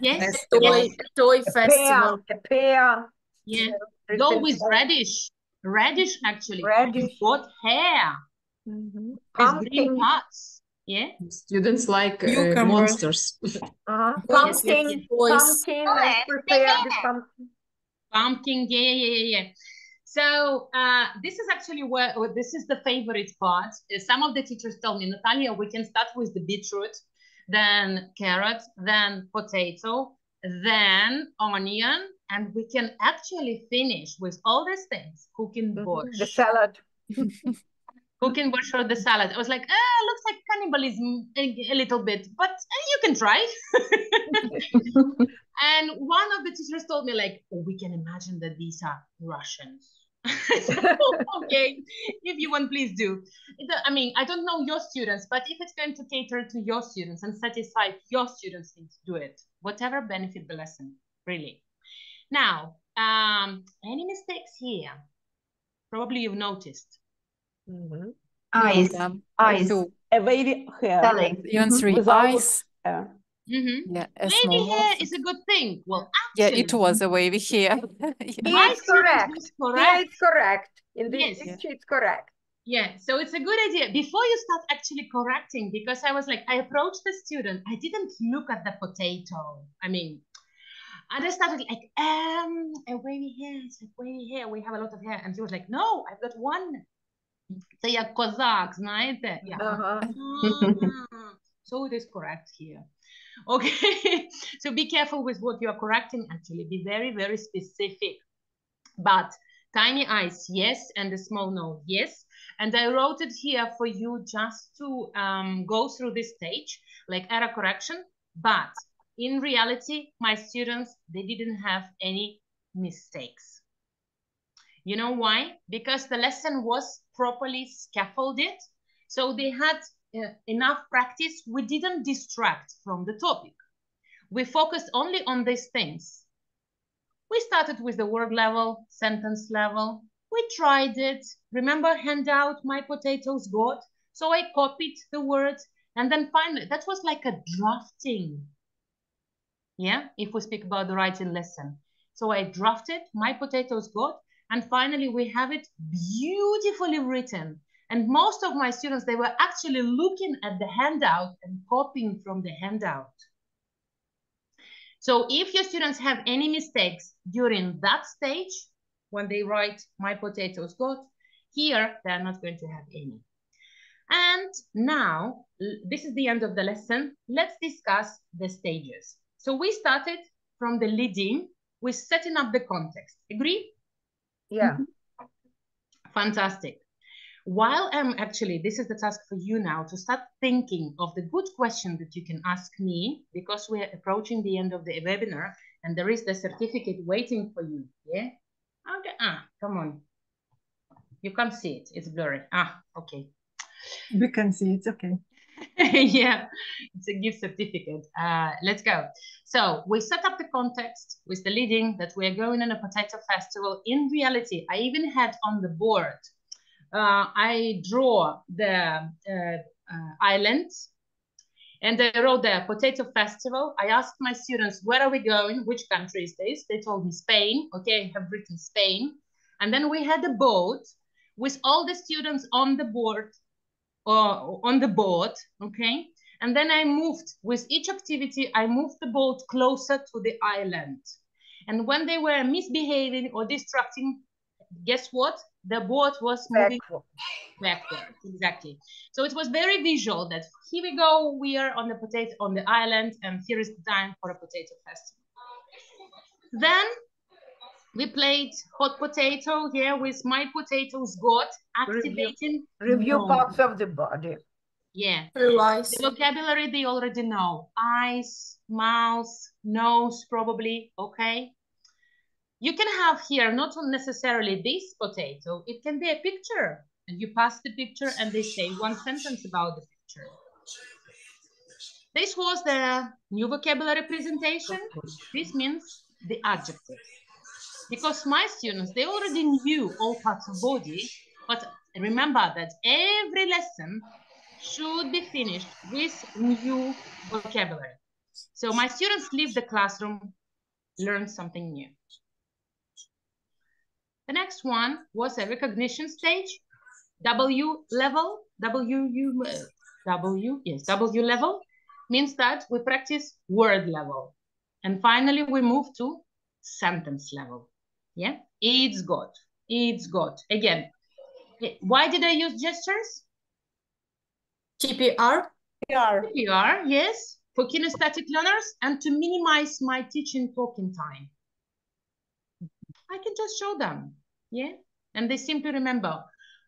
Yes. Festival. Toy, toy A pear. festival. A pear. Yeah. Different Go with colors. radish. Radish, actually. Radish. It's got hair. Mhm. Has green Pumpkin. parts. Yeah. Students like uh, monsters. Uh-huh. Yes, yes, Pumpkin. yes. Toys. Pumpkin. Let's prepare the pumpkin. Pumpkin, yeah, yeah, yeah, yeah. So uh, this is actually where where this is the favorite part. Uh, Some of the teachers tell me, Natalia, we can start with the beetroot, then carrot, then potato, then onion, and we can actually finish with all these things, cooking Mhm. borscht. The salad. [laughs] Cooking borscht or the salad. I was like, ah, looks like cannibalism a, a little bit, but uh, you can try. [laughs] and one of the teachers told me, like, oh, we can imagine that these are Russians. [laughs] okay, if you want, please do. I mean, I don't know your students, but if it's going to cater to your students and satisfy your students' needs, do it. Whatever benefit the lesson, really. Now, um, any mistakes here? Probably you've noticed. Mhm. Eyes. Yeah. Eyes. Two. A wavy hair. Spelling. Even three Without eyes. hair. Mm-hmm. Yeah, a Wavy hair nose. is a good thing. Well, Yeah, it was a wavy hair. [laughs] Yeah. Here my it's student correct. was Here correct. it's correct. In this Yes. picture, it's correct. Yeah, so it's a good idea. Before you start actually correcting, because I was like, I approached the student, I didn't look at the potato. I mean, and I started like, um, a wavy hair, it's like wavy hair, we have a lot of hair. And he was like, no, I've got one. Це як козак, знаєте? [laughs] Yeah. Uh-huh. Ah, so it is correct here. Okay, [laughs] so be careful with what you are correcting. Actually, be very, very specific. But tiny eyes, yes, and a small nose, yes. And I wrote it here for you just to um, go through this stage, like error correction. But in reality, my students, they didn't have any mistakes. You know why? Because the lesson was properly scaffolded. So they had uh, enough practice. We didn't distract from the topic. We focused only on these things. We started with the word level, sentence level. We tried it. Remember handout, my potatoes got. So I copied the words. And then finally, that was like a drafting. Yeah, if we speak about the writing lesson. So I drafted, my potatoes got. And finally, we have it beautifully written. And most of my students, they were actually looking at the handout and copying from the handout. So if your students have any mistakes during that stage, when they write my potatoes got, here they're not going to have any. And now, this is the end of the lesson. Let's discuss the stages. So we started from the leading with setting up the context. Agree? Yeah. Fantastic. While I'm actually, this is the task for you now to start thinking of the good question that you can ask me because we're approaching the end of the webinar and there is the certificate waiting for you. Yeah. Okay. Ah, come on. You can't see it. It's blurry. Ah, okay. We can see it's okay. [laughs] yeah, it's a gift certificate. Uh, let's go. So we set up the context with the leading that we're going on a potato festival. In reality, I even had on the board, uh, I draw the uh, uh island and I wrote the potato festival. I asked my students, where are we going? Which country is this? They told me Spain. Okay, I have written Spain. And then we had a boat with all the students on the board uh, on the boat, okay? And then I moved, with each activity, I moved the boat closer to the island. And when they were misbehaving or distracting, guess what? The boat was moving backward. backward. Exactly. So it was very visual that here we go, we are on the potato on the island, and here is the time for a potato festival. Then we played hot potato here with my potatoes got activating review, review parts of the body. Yeah. The vocabulary they already know. Eyes, mouth, nose, probably. Okay. You can have here not necessarily this potato. It can be a picture. And you pass the picture and they say one sentence about the picture. This was the new vocabulary presentation. This means the adjective because my students, they already knew all parts of body, but remember that every lesson should be finished with new vocabulary. So my students leave the classroom, learn something new. The next one was a recognition stage, W level, W, W, yes, W level means that we practice word level. And finally, we move to sentence level. Yeah, it's got, it's got. Again, why did I use gestures? TPR. TPR. TPR, yes, for kinesthetic learners and to minimize my teaching talking time. I can just show them, yeah? And they simply remember.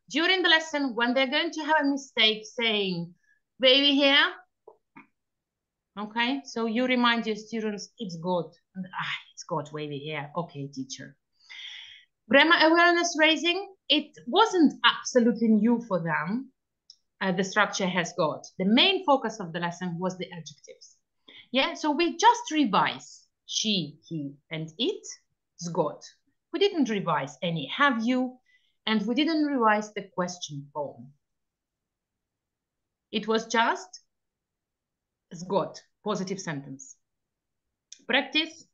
During the lesson, when they're going to have a mistake saying, baby here, okay? So you remind your students, it's good. And, ah, it's good, baby here. Okay, teacher. Grammar awareness raising, it wasn't absolutely new for them. Uh, the structure has got. The main focus of the lesson was the adjectives. Yeah, so we just revise she, he, and it's got. We didn't revise any have you, and we didn't revise the question form. It was just got, positive sentence. Practice,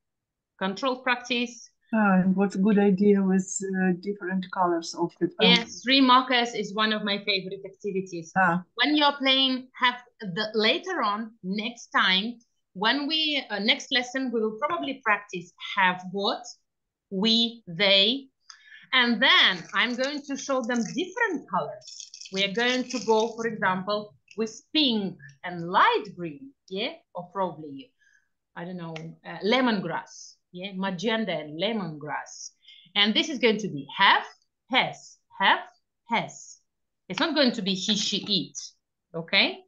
control practice, uh, and what's a good idea with uh, different colors of the pen? Yes, three markers is one of my favorite activities. Ah. When you're playing, have the later on next time when we uh, next lesson we will probably practice have what we they and then I'm going to show them different colors. We are going to go, for example, with pink and light green, yeah, or probably I don't know, uh, lemongrass yeah, magenta and lemongrass. And this is going to be have, has, have, has. It's not going to be he, she, it, okay?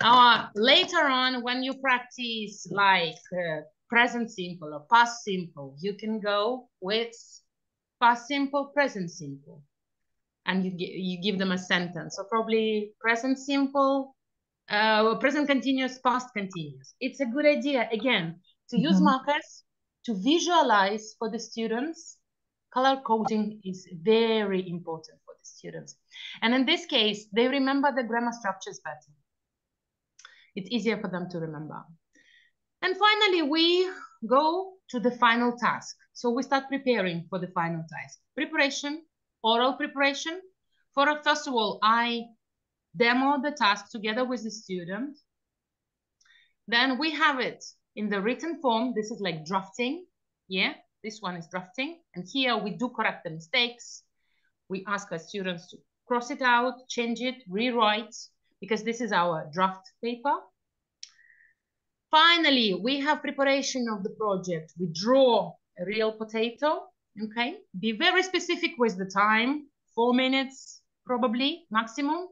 Uh, later on, when you practice like uh, present simple or past simple, you can go with past simple, present simple. And you, you give them a sentence. So probably present simple, uh, present continuous, past continuous. It's a good idea, again, to mm -hmm. use mm-hmm. markers to visualize for the students, color coding is very important for the students. And in this case, they remember the grammar structures better. It's easier for them to remember. And finally, we go to the final task. So we start preparing for the final task. Preparation, oral preparation, For first of all, I demo the task together with the student. Then we have it in the written form. This is like drafting. Yeah, this one is drafting. And here we do correct the mistakes. We ask our students to cross it out, change it, rewrite, because this is our draft paper. Finally, we have preparation of the project. We draw a real potato, okay? Be very specific with the time, four minutes probably maximum.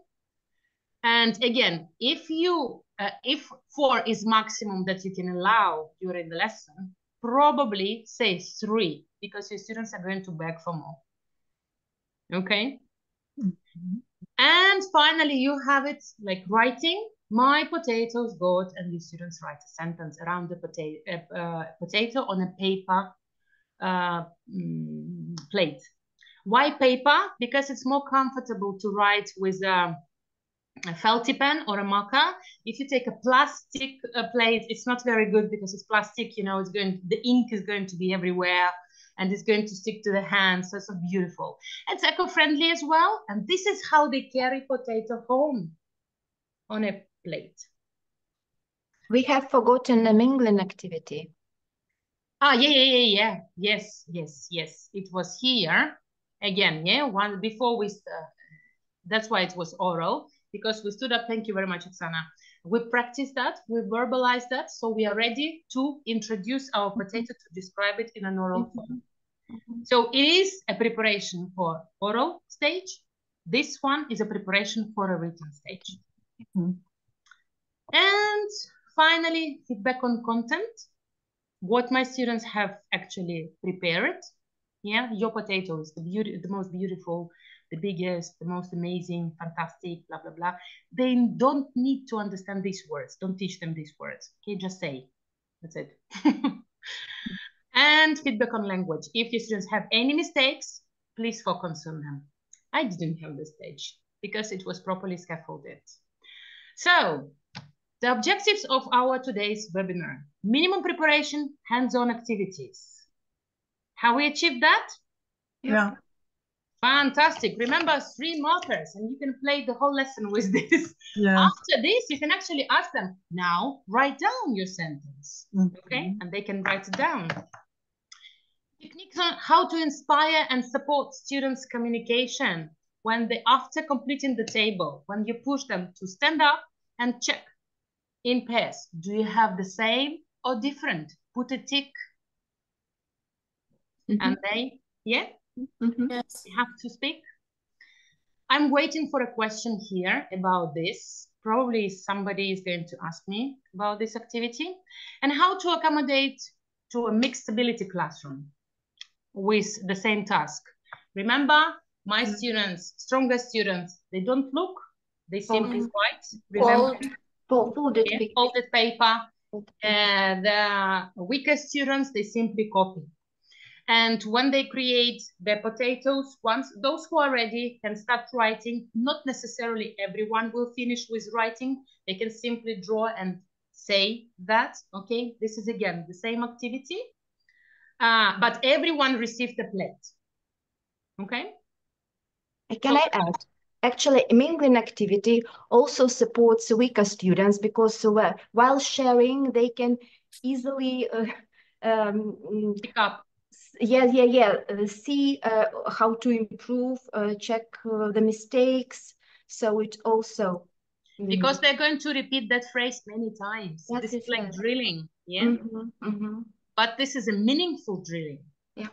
And again, if you, uh, if four is maximum that you can allow during the lesson, probably say three because your students are going to beg for more. Okay. Mm -hmm. And finally, you have it like writing. My potatoes got, and the students write a sentence around the potato, uh, uh, potato on a paper uh, mm, plate. Why paper? Because it's more comfortable to write with a, a felty pen or a marker. If you take a plastic uh, plate, it's not very good because it's plastic. You know, it's going the ink is going to be everywhere and it's going to stick to the hands. So it's so beautiful. It's eco-friendly as well. And this is how they carry potato home on a plate. We have forgotten the mingling activity. Ah, yeah, yeah, yeah, yeah. Yes, yes, yes. It was here again. Yeah, one before we. Uh, that's why it was oral because we stood up. Thank you very much, Oksana. We practiced that. We verbalized that. So we are ready to introduce our potato to describe it in an oral form. So it is a preparation for oral stage. This one is a preparation for a written stage. Mm -hmm. And finally, feedback on content. What my students have actually prepared. Yeah, your potato is the beauty, the most beautiful, the biggest, the most amazing, fantastic, blah blah blah. They don't need to understand these words. Don't teach them these words. Okay, just say. That's it. [laughs] and feedback on language. If your students have any mistakes, please focus on them. I didn't have the stage because it was properly scaffolded. So the objectives of our today's webinar, minimum preparation, hands-on activities. How we achieve that? Yeah. Fantastic. Remember three markers and you can play the whole lesson with [laughs] this. Yeah. After this, you can actually ask them, now write down your sentence. Mm -hmm. Okay. And they can write it down. Techniques on how to inspire and support students' communication when they, after completing the table, when you push them to stand up and check in pairs, do you have the same or different? Put a tick. Mm -hmm. And they, yeah? Mm -hmm. Yes. You have to speak. I'm waiting for a question here about this. Probably somebody is going to ask me about this activity and how to accommodate to a mixed ability classroom with the same task. Remember, my mm students, stronger students, they don't look, they simply write. Remember, Fold, folded, yeah, folded paper. And the weaker students, they simply copy. And when they create their potatoes, once those who are ready can start writing, not necessarily everyone will finish with writing. They can simply draw and say that, okay, this is again the same activity, uh, but everyone received a plate. Okay? Can so, I add? Actually, mingling activity also supports weaker students because uh, while sharing, they can easily uh, um, pick up. Yeah, yeah, yeah. Uh, see uh, how to improve, uh, check uh, the mistakes. So it also because they're going to repeat that phrase many times. That this is like right. drilling, yeah. Mm -hmm, mm -hmm. But this is a meaningful drilling. Yeah.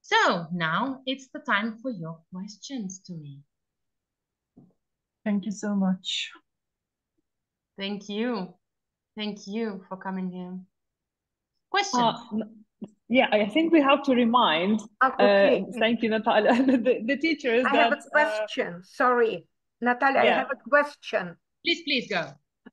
So now it's the time for your questions to me. Thank you so much. Thank you. Thank you for coming here. Questions? Uh, yeah, I think we have to remind. Ah, okay. Uh, thank you, Natalia. [laughs] the, the teachers. I that, have a question. Uh, Sorry, Natalia. Yeah. I have a question. Please, please go.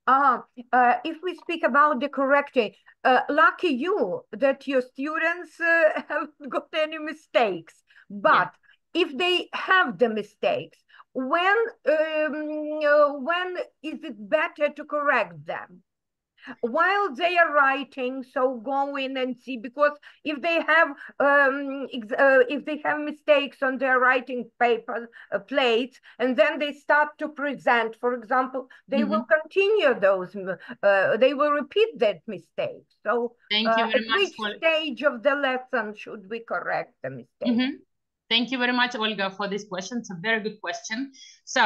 Uh, uh, if we speak about the correcting, uh, lucky you that your students uh, [laughs] haven't got any mistakes. But yeah. if they have the mistakes, when um, uh, when is it better to correct them? While they are writing so go in and see because if they have um uh, if they have mistakes on their writing paper uh, plates and then they start to present for example they mm -hmm. will mm-hmm. continue those uh, they will repeat that mistake so thank you uh, very at much which stage of the lesson should we correct the mistake mm -hmm. thank you very much olga for this question it's a very good question so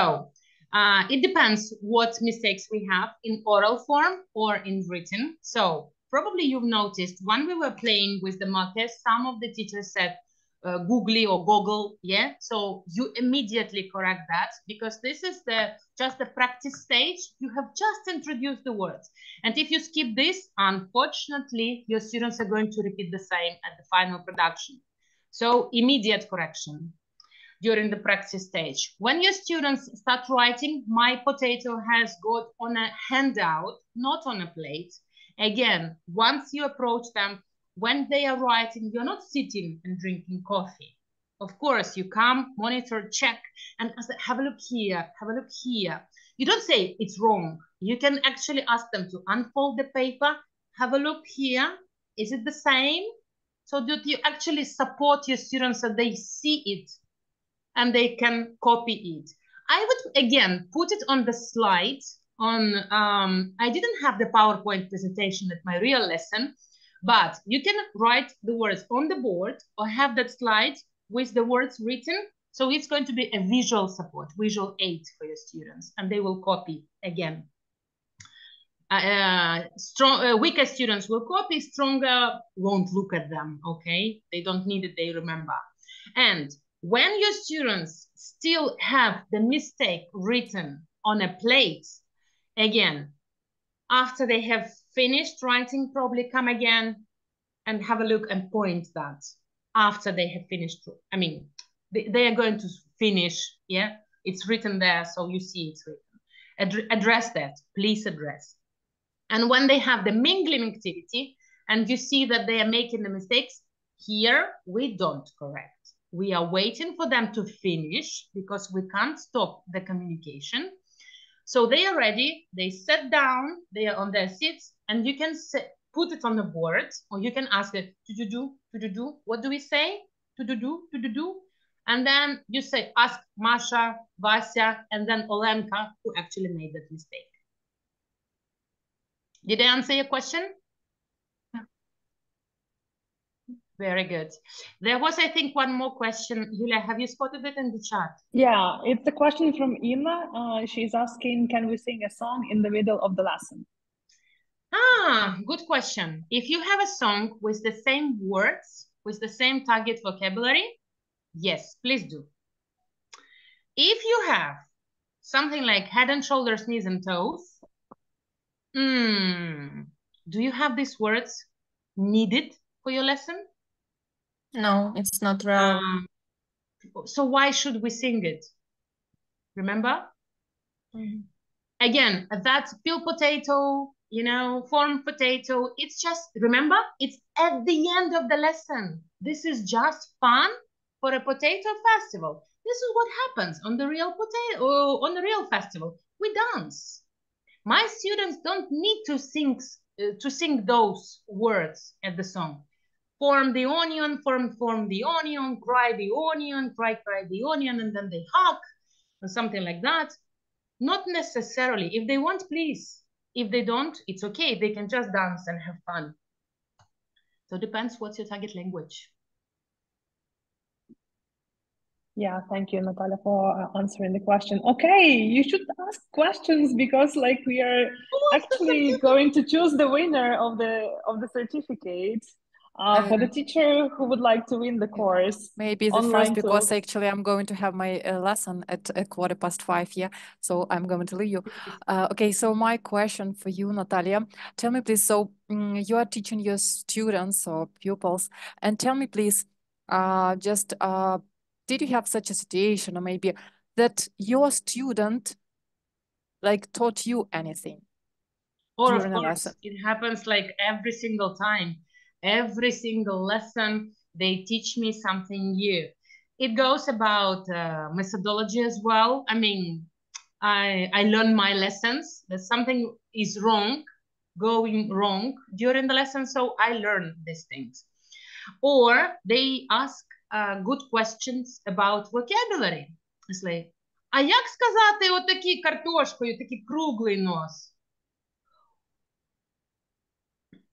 uh, it depends what mistakes we have in oral form or in written. So probably you've noticed when we were playing with the markers, some of the teachers said uh, googly or goggle, yeah? So you immediately correct that because this is the just the practice stage. You have just introduced the words. And if you skip this, unfortunately, your students are going to repeat the same at the final production. So immediate correction during the practice stage. When your students start writing, my potato has got on a handout, not on a plate. Again, once you approach them, when they are writing, you're not sitting and drinking coffee. Of course, you come, monitor, check, and have a look here, have a look here. You don't say it's wrong. You can actually ask them to unfold the paper, have a look here. Is it the same? So that you actually support your students so they see it and they can copy it. I would, again, put it on the slide on, um, I didn't have the PowerPoint presentation at my real lesson, but you can write the words on the board or have that slide with the words written. So it's going to be a visual support, visual aid for your students, and they will copy again. Uh, strong, uh, weaker students will copy, stronger won't look at them, okay? They don't need it, they remember. And when your students still have the mistake written on a plate, again, after they have finished writing, probably come again and have a look and point that after they have finished. I mean, they, they are going to finish, yeah? It's written there, so you see it's written. Ad address that, please address. And when they have the mingling activity and you see that they are making the mistakes, here we don't correct we are waiting for them to finish because we can't stop the communication. So they are ready, they sit down, they are on their seats, and you can sit, put it on the board, or you can ask it, to do do, to do do, what do we say? To do do, to do do. And then you say, ask Masha, Vasya, and then Olenka, who actually made that mistake. Did I answer your question? Very good. There was, I think, one more question. Yulia, have you spotted it in the chat? Yeah, it's a question from Ina. Uh, she's asking, can we sing a song in the middle of the lesson? Ah, good question. If you have a song with the same words, with the same target vocabulary, yes, please do. If you have something like head and shoulders, knees and toes, mm, do you have these words needed for your lesson? No, it's not real. Um, so why should we sing it? Remember? Mm. Again, that peel potato, you know, form potato, it's just, remember, it's at the end of the lesson. This is just fun for a potato festival. This is what happens on the real potato, on the real festival. We dance. My students don't need to sing, uh, to sing those words at the song form the onion, form, form the onion, cry the onion, cry, cry the onion, and then they hug or something like that. Not necessarily. If they want, please. If they don't, it's okay. They can just dance and have fun. So it depends what's your target language. Yeah, thank you, Natalia, for uh, answering the question. Okay, you should ask questions because, like, we are oh, actually going to choose the winner of the of the certificate uh, for the teacher who would like to win the course. Maybe the first because tools. actually I'm going to have my uh, lesson at a quarter past five, yeah. So I'm going to leave you. Uh, okay, so my question for you, Natalia, tell me please, so um, you are teaching your students or pupils, and tell me please, uh, just uh, did you have such a situation or maybe that your student like taught you anything? Or of course, it happens like every single time every single lesson they teach me something new it goes about uh, methodology as well i mean i i learn my lessons that something is wrong going wrong during the lesson, so I learn these things. Or they ask uh, good questions about vocabulary. It's like, а як сказати отакий картошкою, такий круглий нос?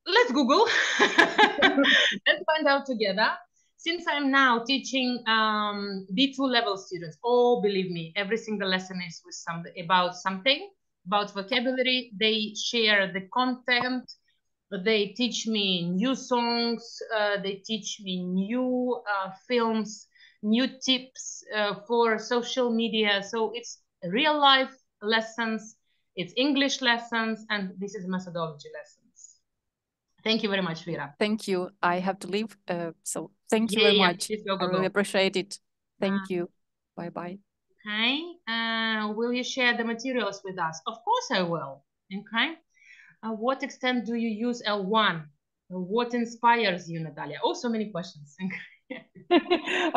Let's Google [laughs] and find out together. Since I'm now teaching um, B2 level students, oh, believe me, every single lesson is with some about something about vocabulary. They share the content. They teach me new songs. Uh, they teach me new uh, films, new tips uh, for social media. So it's real life lessons. It's English lessons, and this is methodology lessons. Thank you very much, Vera. Thank you. I have to leave. Uh, so thank you Yeah, very yeah, much. please go, go, I really appreciate it. Thank Uh, you. Bye bye. Okay. Uh, will you share the materials with us? Of course I will. Okay. Uh, what extent do you use L1? What inspires you, Natalia? Oh, so many questions. [laughs]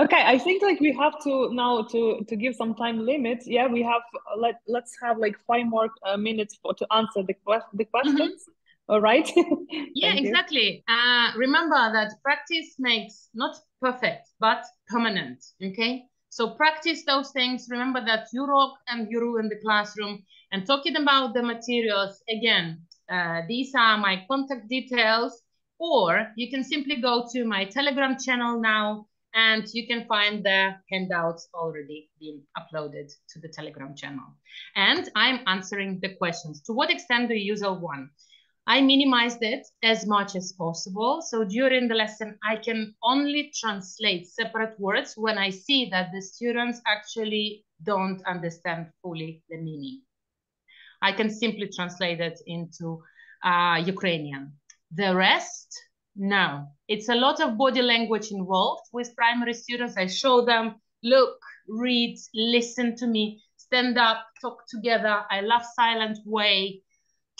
okay i think like we have to now to to give some time limit yeah we have uh, let let's have like five more uh, minutes for to answer the que- the questions all right [laughs] yeah, exactly. Uh, remember that practice makes not perfect, but permanent. Okay. So practice those things. Remember that you rock and you rule in the classroom. And talking about the materials again, uh, these are my contact details, or you can simply go to my Telegram channel now and you can find the handouts already being uploaded to the Telegram channel. And I'm answering the questions. To what extent do you use L1? I minimized it as much as possible. So during the lesson, I can only translate separate words when I see that the students actually don't understand fully the meaning. I can simply translate it into uh, Ukrainian. The rest, no. It's a lot of body language involved with primary students. I show them, look, read, listen to me, stand up, talk together. I love silent way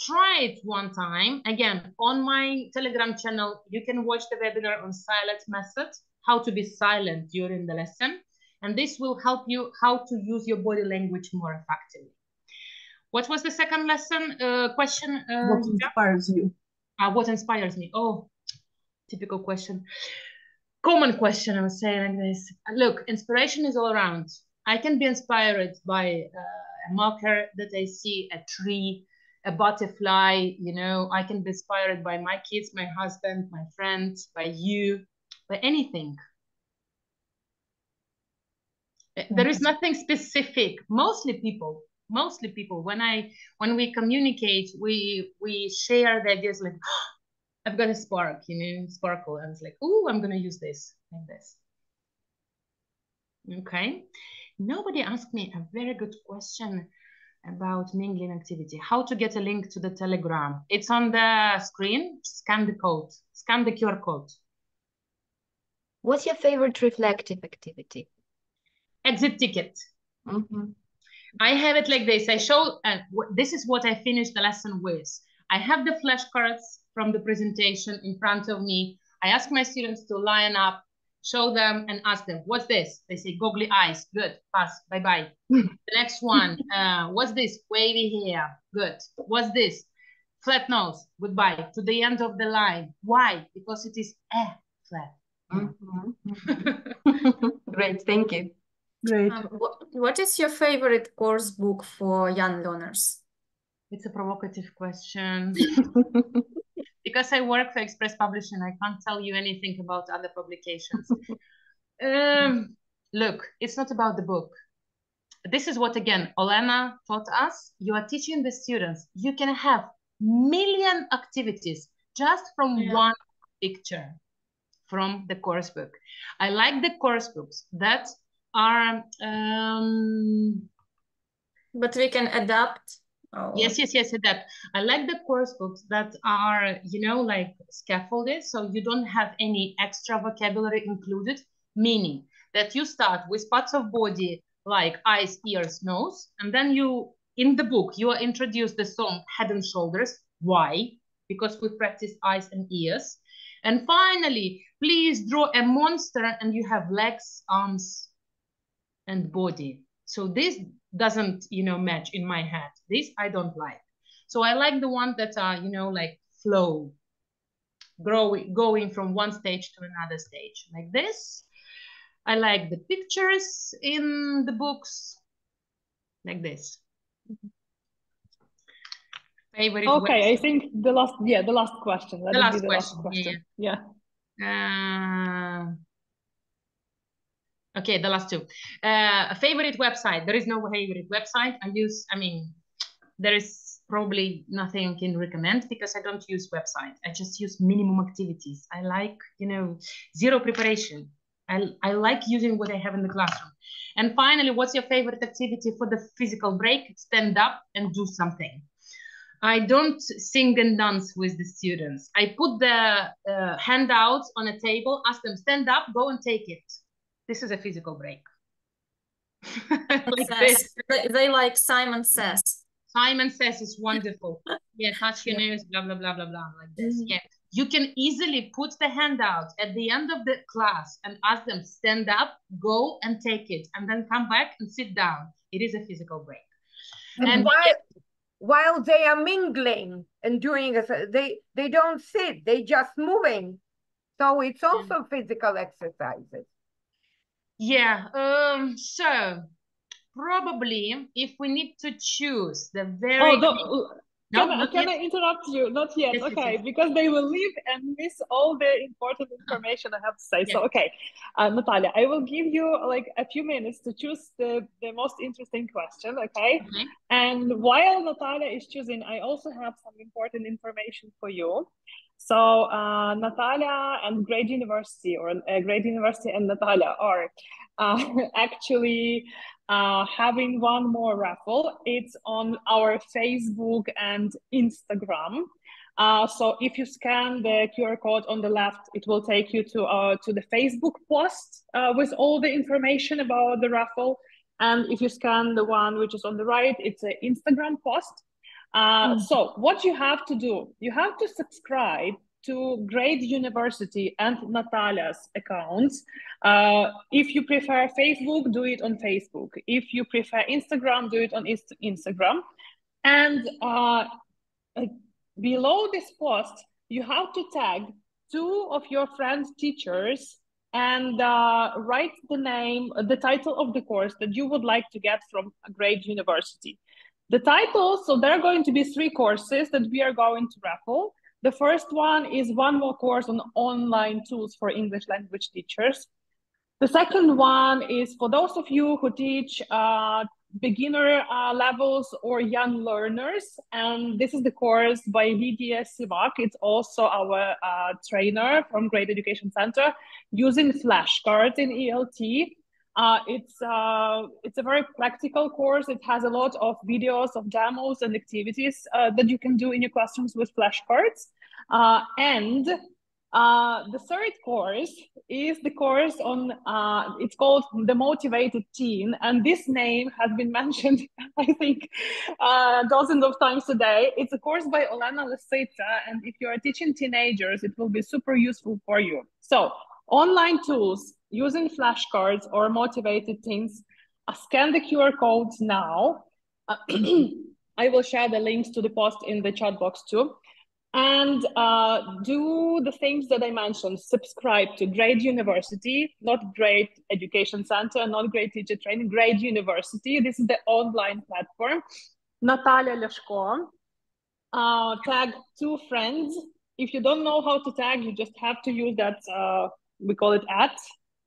try it one time. Again on my telegram channel you can watch the webinar on silent method how to be silent during the lesson. And this will help you how to use your body language more effectively. What was the second lesson uh, question uh, What inspires you? uh, what inspires me? Oh typical question. Common question i would say like this. Look inspiration is all around. I can be inspired by uh, a marker that i see a tree a butterfly, you know, I can be inspired by my kids, my husband, my friends, by you, by anything. There is nothing specific. Mostly people, mostly people, when I when we communicate, we we share the ideas like [gasps] I've got a spark, you know, sparkle. And it's like, oh, I'm gonna use this like this. Okay. Nobody asked me a very good question about mingling activity. How to get a link to the Telegram. It's on the screen. Scan the code. Scan the QR code. What's your favorite reflective activity? Exit ticket. Mhm. I have it like this. I show, uh, wh- this is what I finished the lesson with. I have the flashcards from the presentation in front of me. I ask my students to line up, show them and ask them, what's this? They say googly eyes. Good, pass, bye-bye. the next one, [laughs] uh, what's this? Wavy hair. Good. What's this? Flat nose. Goodbye. To the end of the line. Why? Because it is a flat. [laughs] Great, thank you. Great. Um, what, what is your favorite course book for young learners? It's a provocative question. [laughs] because I work for Express Publishing, I can't tell you anything about other publications. [laughs] um, look, it's not about the book. This is what, again, Olena taught us. You are teaching the students. You can have million activities just from Yeah. one picture from the course book. I like the course books that are um, But we can adapt. Our- Yes, yes, yes, adapt. I like the course books that are, you know, like scaffolded, so you don't have any extra vocabulary included, meaning that you start with parts of body like eyes, ears, nose, and then you, in the book, you are introduced the song Head and Shoulders. Why? Because we practice eyes and ears. And finally, please draw a monster and you have legs, arms, and body. So this doesn't, you know, match in my head. This I don't like. So I like the ones that are, you know, like flow, growing, going from one stage to another stage, like this. I like the pictures in the books, like this. Favorite Okay, I think the last, yeah, the last question. Let The last the last question, yeah, question. Yeah. Uh, okay, the last two. Uh, a favorite website. There is no favorite website. I use, I mean, there is probably nothing I can recommend because I don't use website. I just use minimum activities. I like, you know, zero preparation. I, I like using what I have in the classroom. And finally, what's your favorite activity for the physical break? Stand up and do something. I don't sing and dance with the students. I put the uh, handouts on a table, ask them, stand up, go and take it. This is a physical break. [laughs] like Says. this. They, like Simon Says. Simon says is wonderful. yeah, touch your nose, blah, blah, blah, blah, blah, like this. Mhm. Yeah. You can easily put the handout at the end of the class and ask them, stand up, go and take it, and then come back and sit down. It is a physical break. And, And while while they are mingling and doing a, they they don't sit, they just moving. So it's also physical exercises. Yeah, um, so probably if we need to choose the very Oh, no, no, can, I, can. I interrupt you? Not yet. Yes, yes, okay, yes. because they will leave and miss all the important information I have to say. So, okay, uh, Natalia, I will give you like a few minutes to choose the, the most interesting question. Okay. Okay. And while Natalia is choosing, I also have some important information for you. So, uh, Natalia and Grade University, or uh, University and Natalia are uh, [laughs] actually uh, having one more raffle. It's on our Facebook and Instagram. Uh, so if you scan the QR code on the left, it will take you to uh, to the Facebook post with all the information about the raffle. And if you scan the one which is on the right, it's an Instagram post. Uh, So what you have to do, you have to subscribe to Grade University and Natalia's accounts. Uh, if you prefer Facebook, do it on Facebook. If you prefer Instagram, do it on Inst- Instagram. And uh, uh, below this post, you have to tag two of your friends' teachers and uh, write the name, the title of the course that you would like to get from a Grade University. The title, so there are going to be three courses that we are going to raffle. The first one is one more course on online tools for English language teachers. The second one is for those of you who teach uh, beginner uh, levels or young learners. And this is the course by Lydia Sivak. It's also our uh, trainer from Grade Education Center using flashcards in ELT. Uh, it's uh, it's a very practical course. It has a lot of videos of demos and activities uh, that you can do in your classrooms with flashcards. Uh, and uh, the third course is the course on, uh, it's called The Motivated Teen. And this name has been [laughs] mentioned, I think, dozens of times today. It's a course by Olena Lisitsa. And if you are teaching teenagers, it will be super useful for you. So, online tools using flashcards or motivated teens, uh, scan the QR codes now. Uh, [clears throat] I will share the links to the post in the chat box too and uh, do the things that I mentioned. Subscribe to Grade University, not Grade Education Center, not Grade Teacher Training, Grade University. This is the online platform. Natalia Leshko. Uh, tag two friends. If you don't know how to tag, you just have to use that, uh, we call it at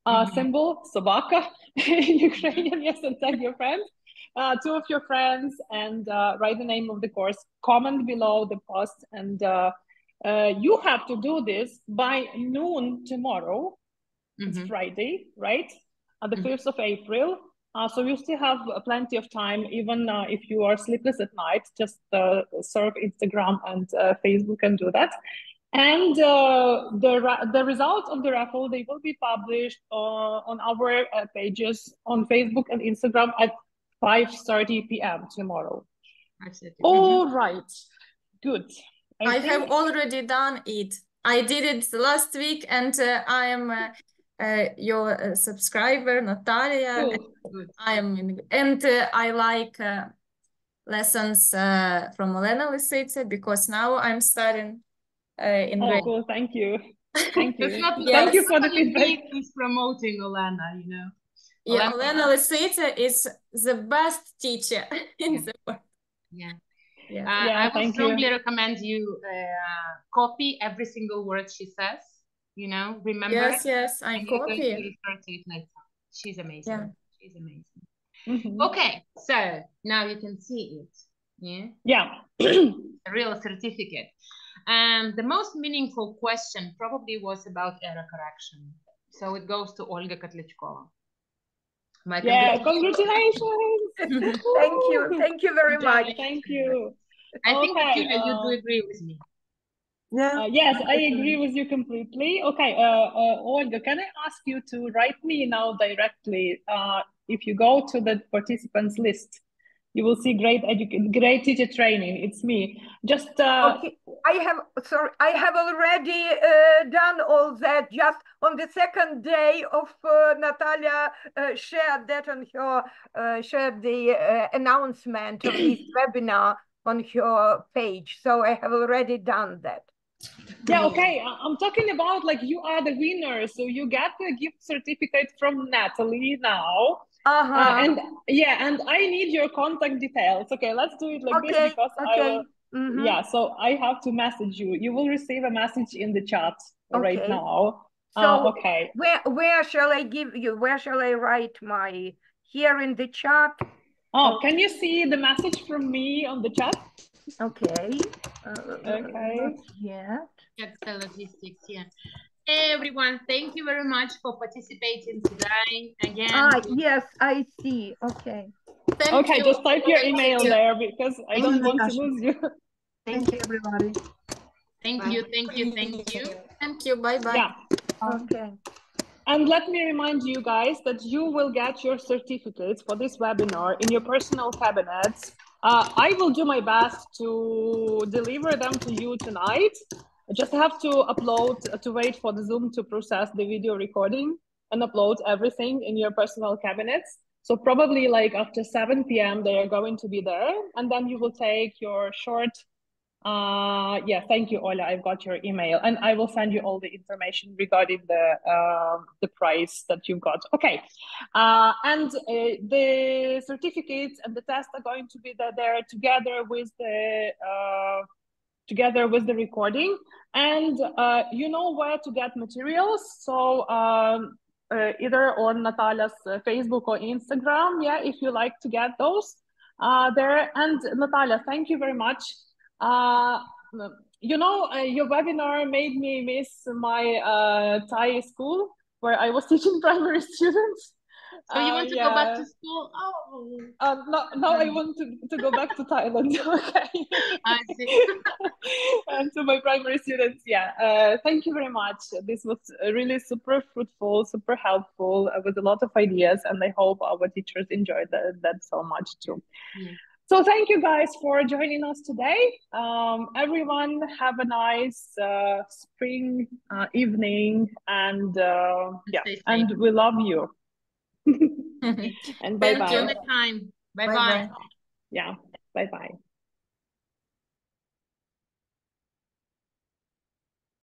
uh, symbol, sobaka [laughs] in Ukrainian, yes, and tag your friends. Uh, two of your friends and uh, write the name of the course, comment below the post, and uh, uh, you have to do this by noon tomorrow. It's Friday, right? Uh, the 5th of April. Uh, so you still have plenty of time, even uh, if you are sleepless at night, just uh, surf Instagram and uh, Facebook and do that. And uh, the, the results of the raffle, they will be published uh, on our uh, pages on Facebook and Instagram at 5.30 p.m. tomorrow. All right, good. I, think- have already done it. I did it last week, and uh, I am uh, uh, your uh, subscriber, Natalia. Good, and I am, in, and uh, I like uh, lessons uh, from Elena Lisitsa because now I'm studying uh, in Oh, grade. cool. Thank you. [laughs] Thank you. It's not Thank you for the only feedback. me who's promoting Olena, you know. Yeah, Olena- Elena Lisitsa is the best teacher [laughs] in the world. Yeah. Yeah. Uh, Yeah, I would strongly you. recommend you uh, copy every single word she says. You know, remember Yes, it, yes, I and you're going to copy. refer to it later. She's amazing. Yeah. She's amazing. Mhm. Okay, so now you can see it. Yeah, Yeah. [clears throat] a real certificate. And the most meaningful question probably was about error correction. So it goes to Olga Kotlyachkova. My Yeah, congratulations. congratulations. [laughs] Thank you. Thank you very Yeah, much. Thank you. I think that Okay, Yulia, you do uh, agree with me. Yeah. Uh, yes, I agree with you completely. Okay, uh, uh, Olga, can I ask you to write me now directly? Uh, if you go to the participants list, you will see Grade Education, Grade Teacher Training. It's me. Just uh, Okay, I have, sorry, I have already uh, done all that just on the second day of uh, Natalia uh, shared that on her, uh, shared the uh, announcement of this [coughs] webinar on her page. So I have already done that. yeah, okay. I'm talking about like you are the winner, so you get the gift certificate from Natalie now. Uh-huh. Uh, and yeah, and I need your contact details. Okay, let's do it like this Okay, because I okay. will. Mhm. Yeah, so I have to message you. You will receive a message in the chat right Okay. now. So Uh, okay. where where shall I give you? Where shall I write my here in the chat? Oh, can you see the message from me on the chat? Okay. Uh, Okay. not yet. That's the logistics, yeah. Everyone, thank you very much for participating today. Again, Ah, yes, I see. Okay. Thank Okay, you. just type your Thank email you. there because I don't want to lose you. Thank you, everybody. thank you, thank you, thank you. Thank you. Bye bye. Yeah. Okay. And let me remind you guys that you will get your certificates for this webinar in your personal cabinets. Uh, I will do my best to deliver them to you tonight. I just have to upload, to wait for the Zoom to process the video recording and upload everything in your personal cabinets. So probably like after 7 p.m. they are going to be there. And then you will take your short uh, yeah, thank you, Ola. I've got your email, and I will send you all the information regarding the um, the price that you've got. Okay, uh, and uh, the certificates and the test are going to be there, there together with the uh, together with the recording, and uh, you know where to get materials. So. Um, uh, either on Natalia's uh, Facebook or Instagram, yeah, if you like to get those uh, there. And Natalia, thank you very much. Uh, you know, uh, your webinar made me miss my Thai school where I was [laughs] teaching primary students. So you Uh, want to go back to school? Oh, Uh, no, now I want to, to go back to Thailand. [laughs] okay. I see. [laughs] and to my primary students, yeah. Uh, thank you very much. This was uh, really super fruitful, super helpful uh, with a lot of ideas, and I hope our teachers enjoyed that, that so much too. Yeah. So thank you guys for joining us today. Um, everyone have a nice uh, spring uh, evening, and uh, yeah, and we love you. [laughs] [laughs] and bye Thank bye. you. Till next time. Bye-bye. bye. Yeah, bye bye.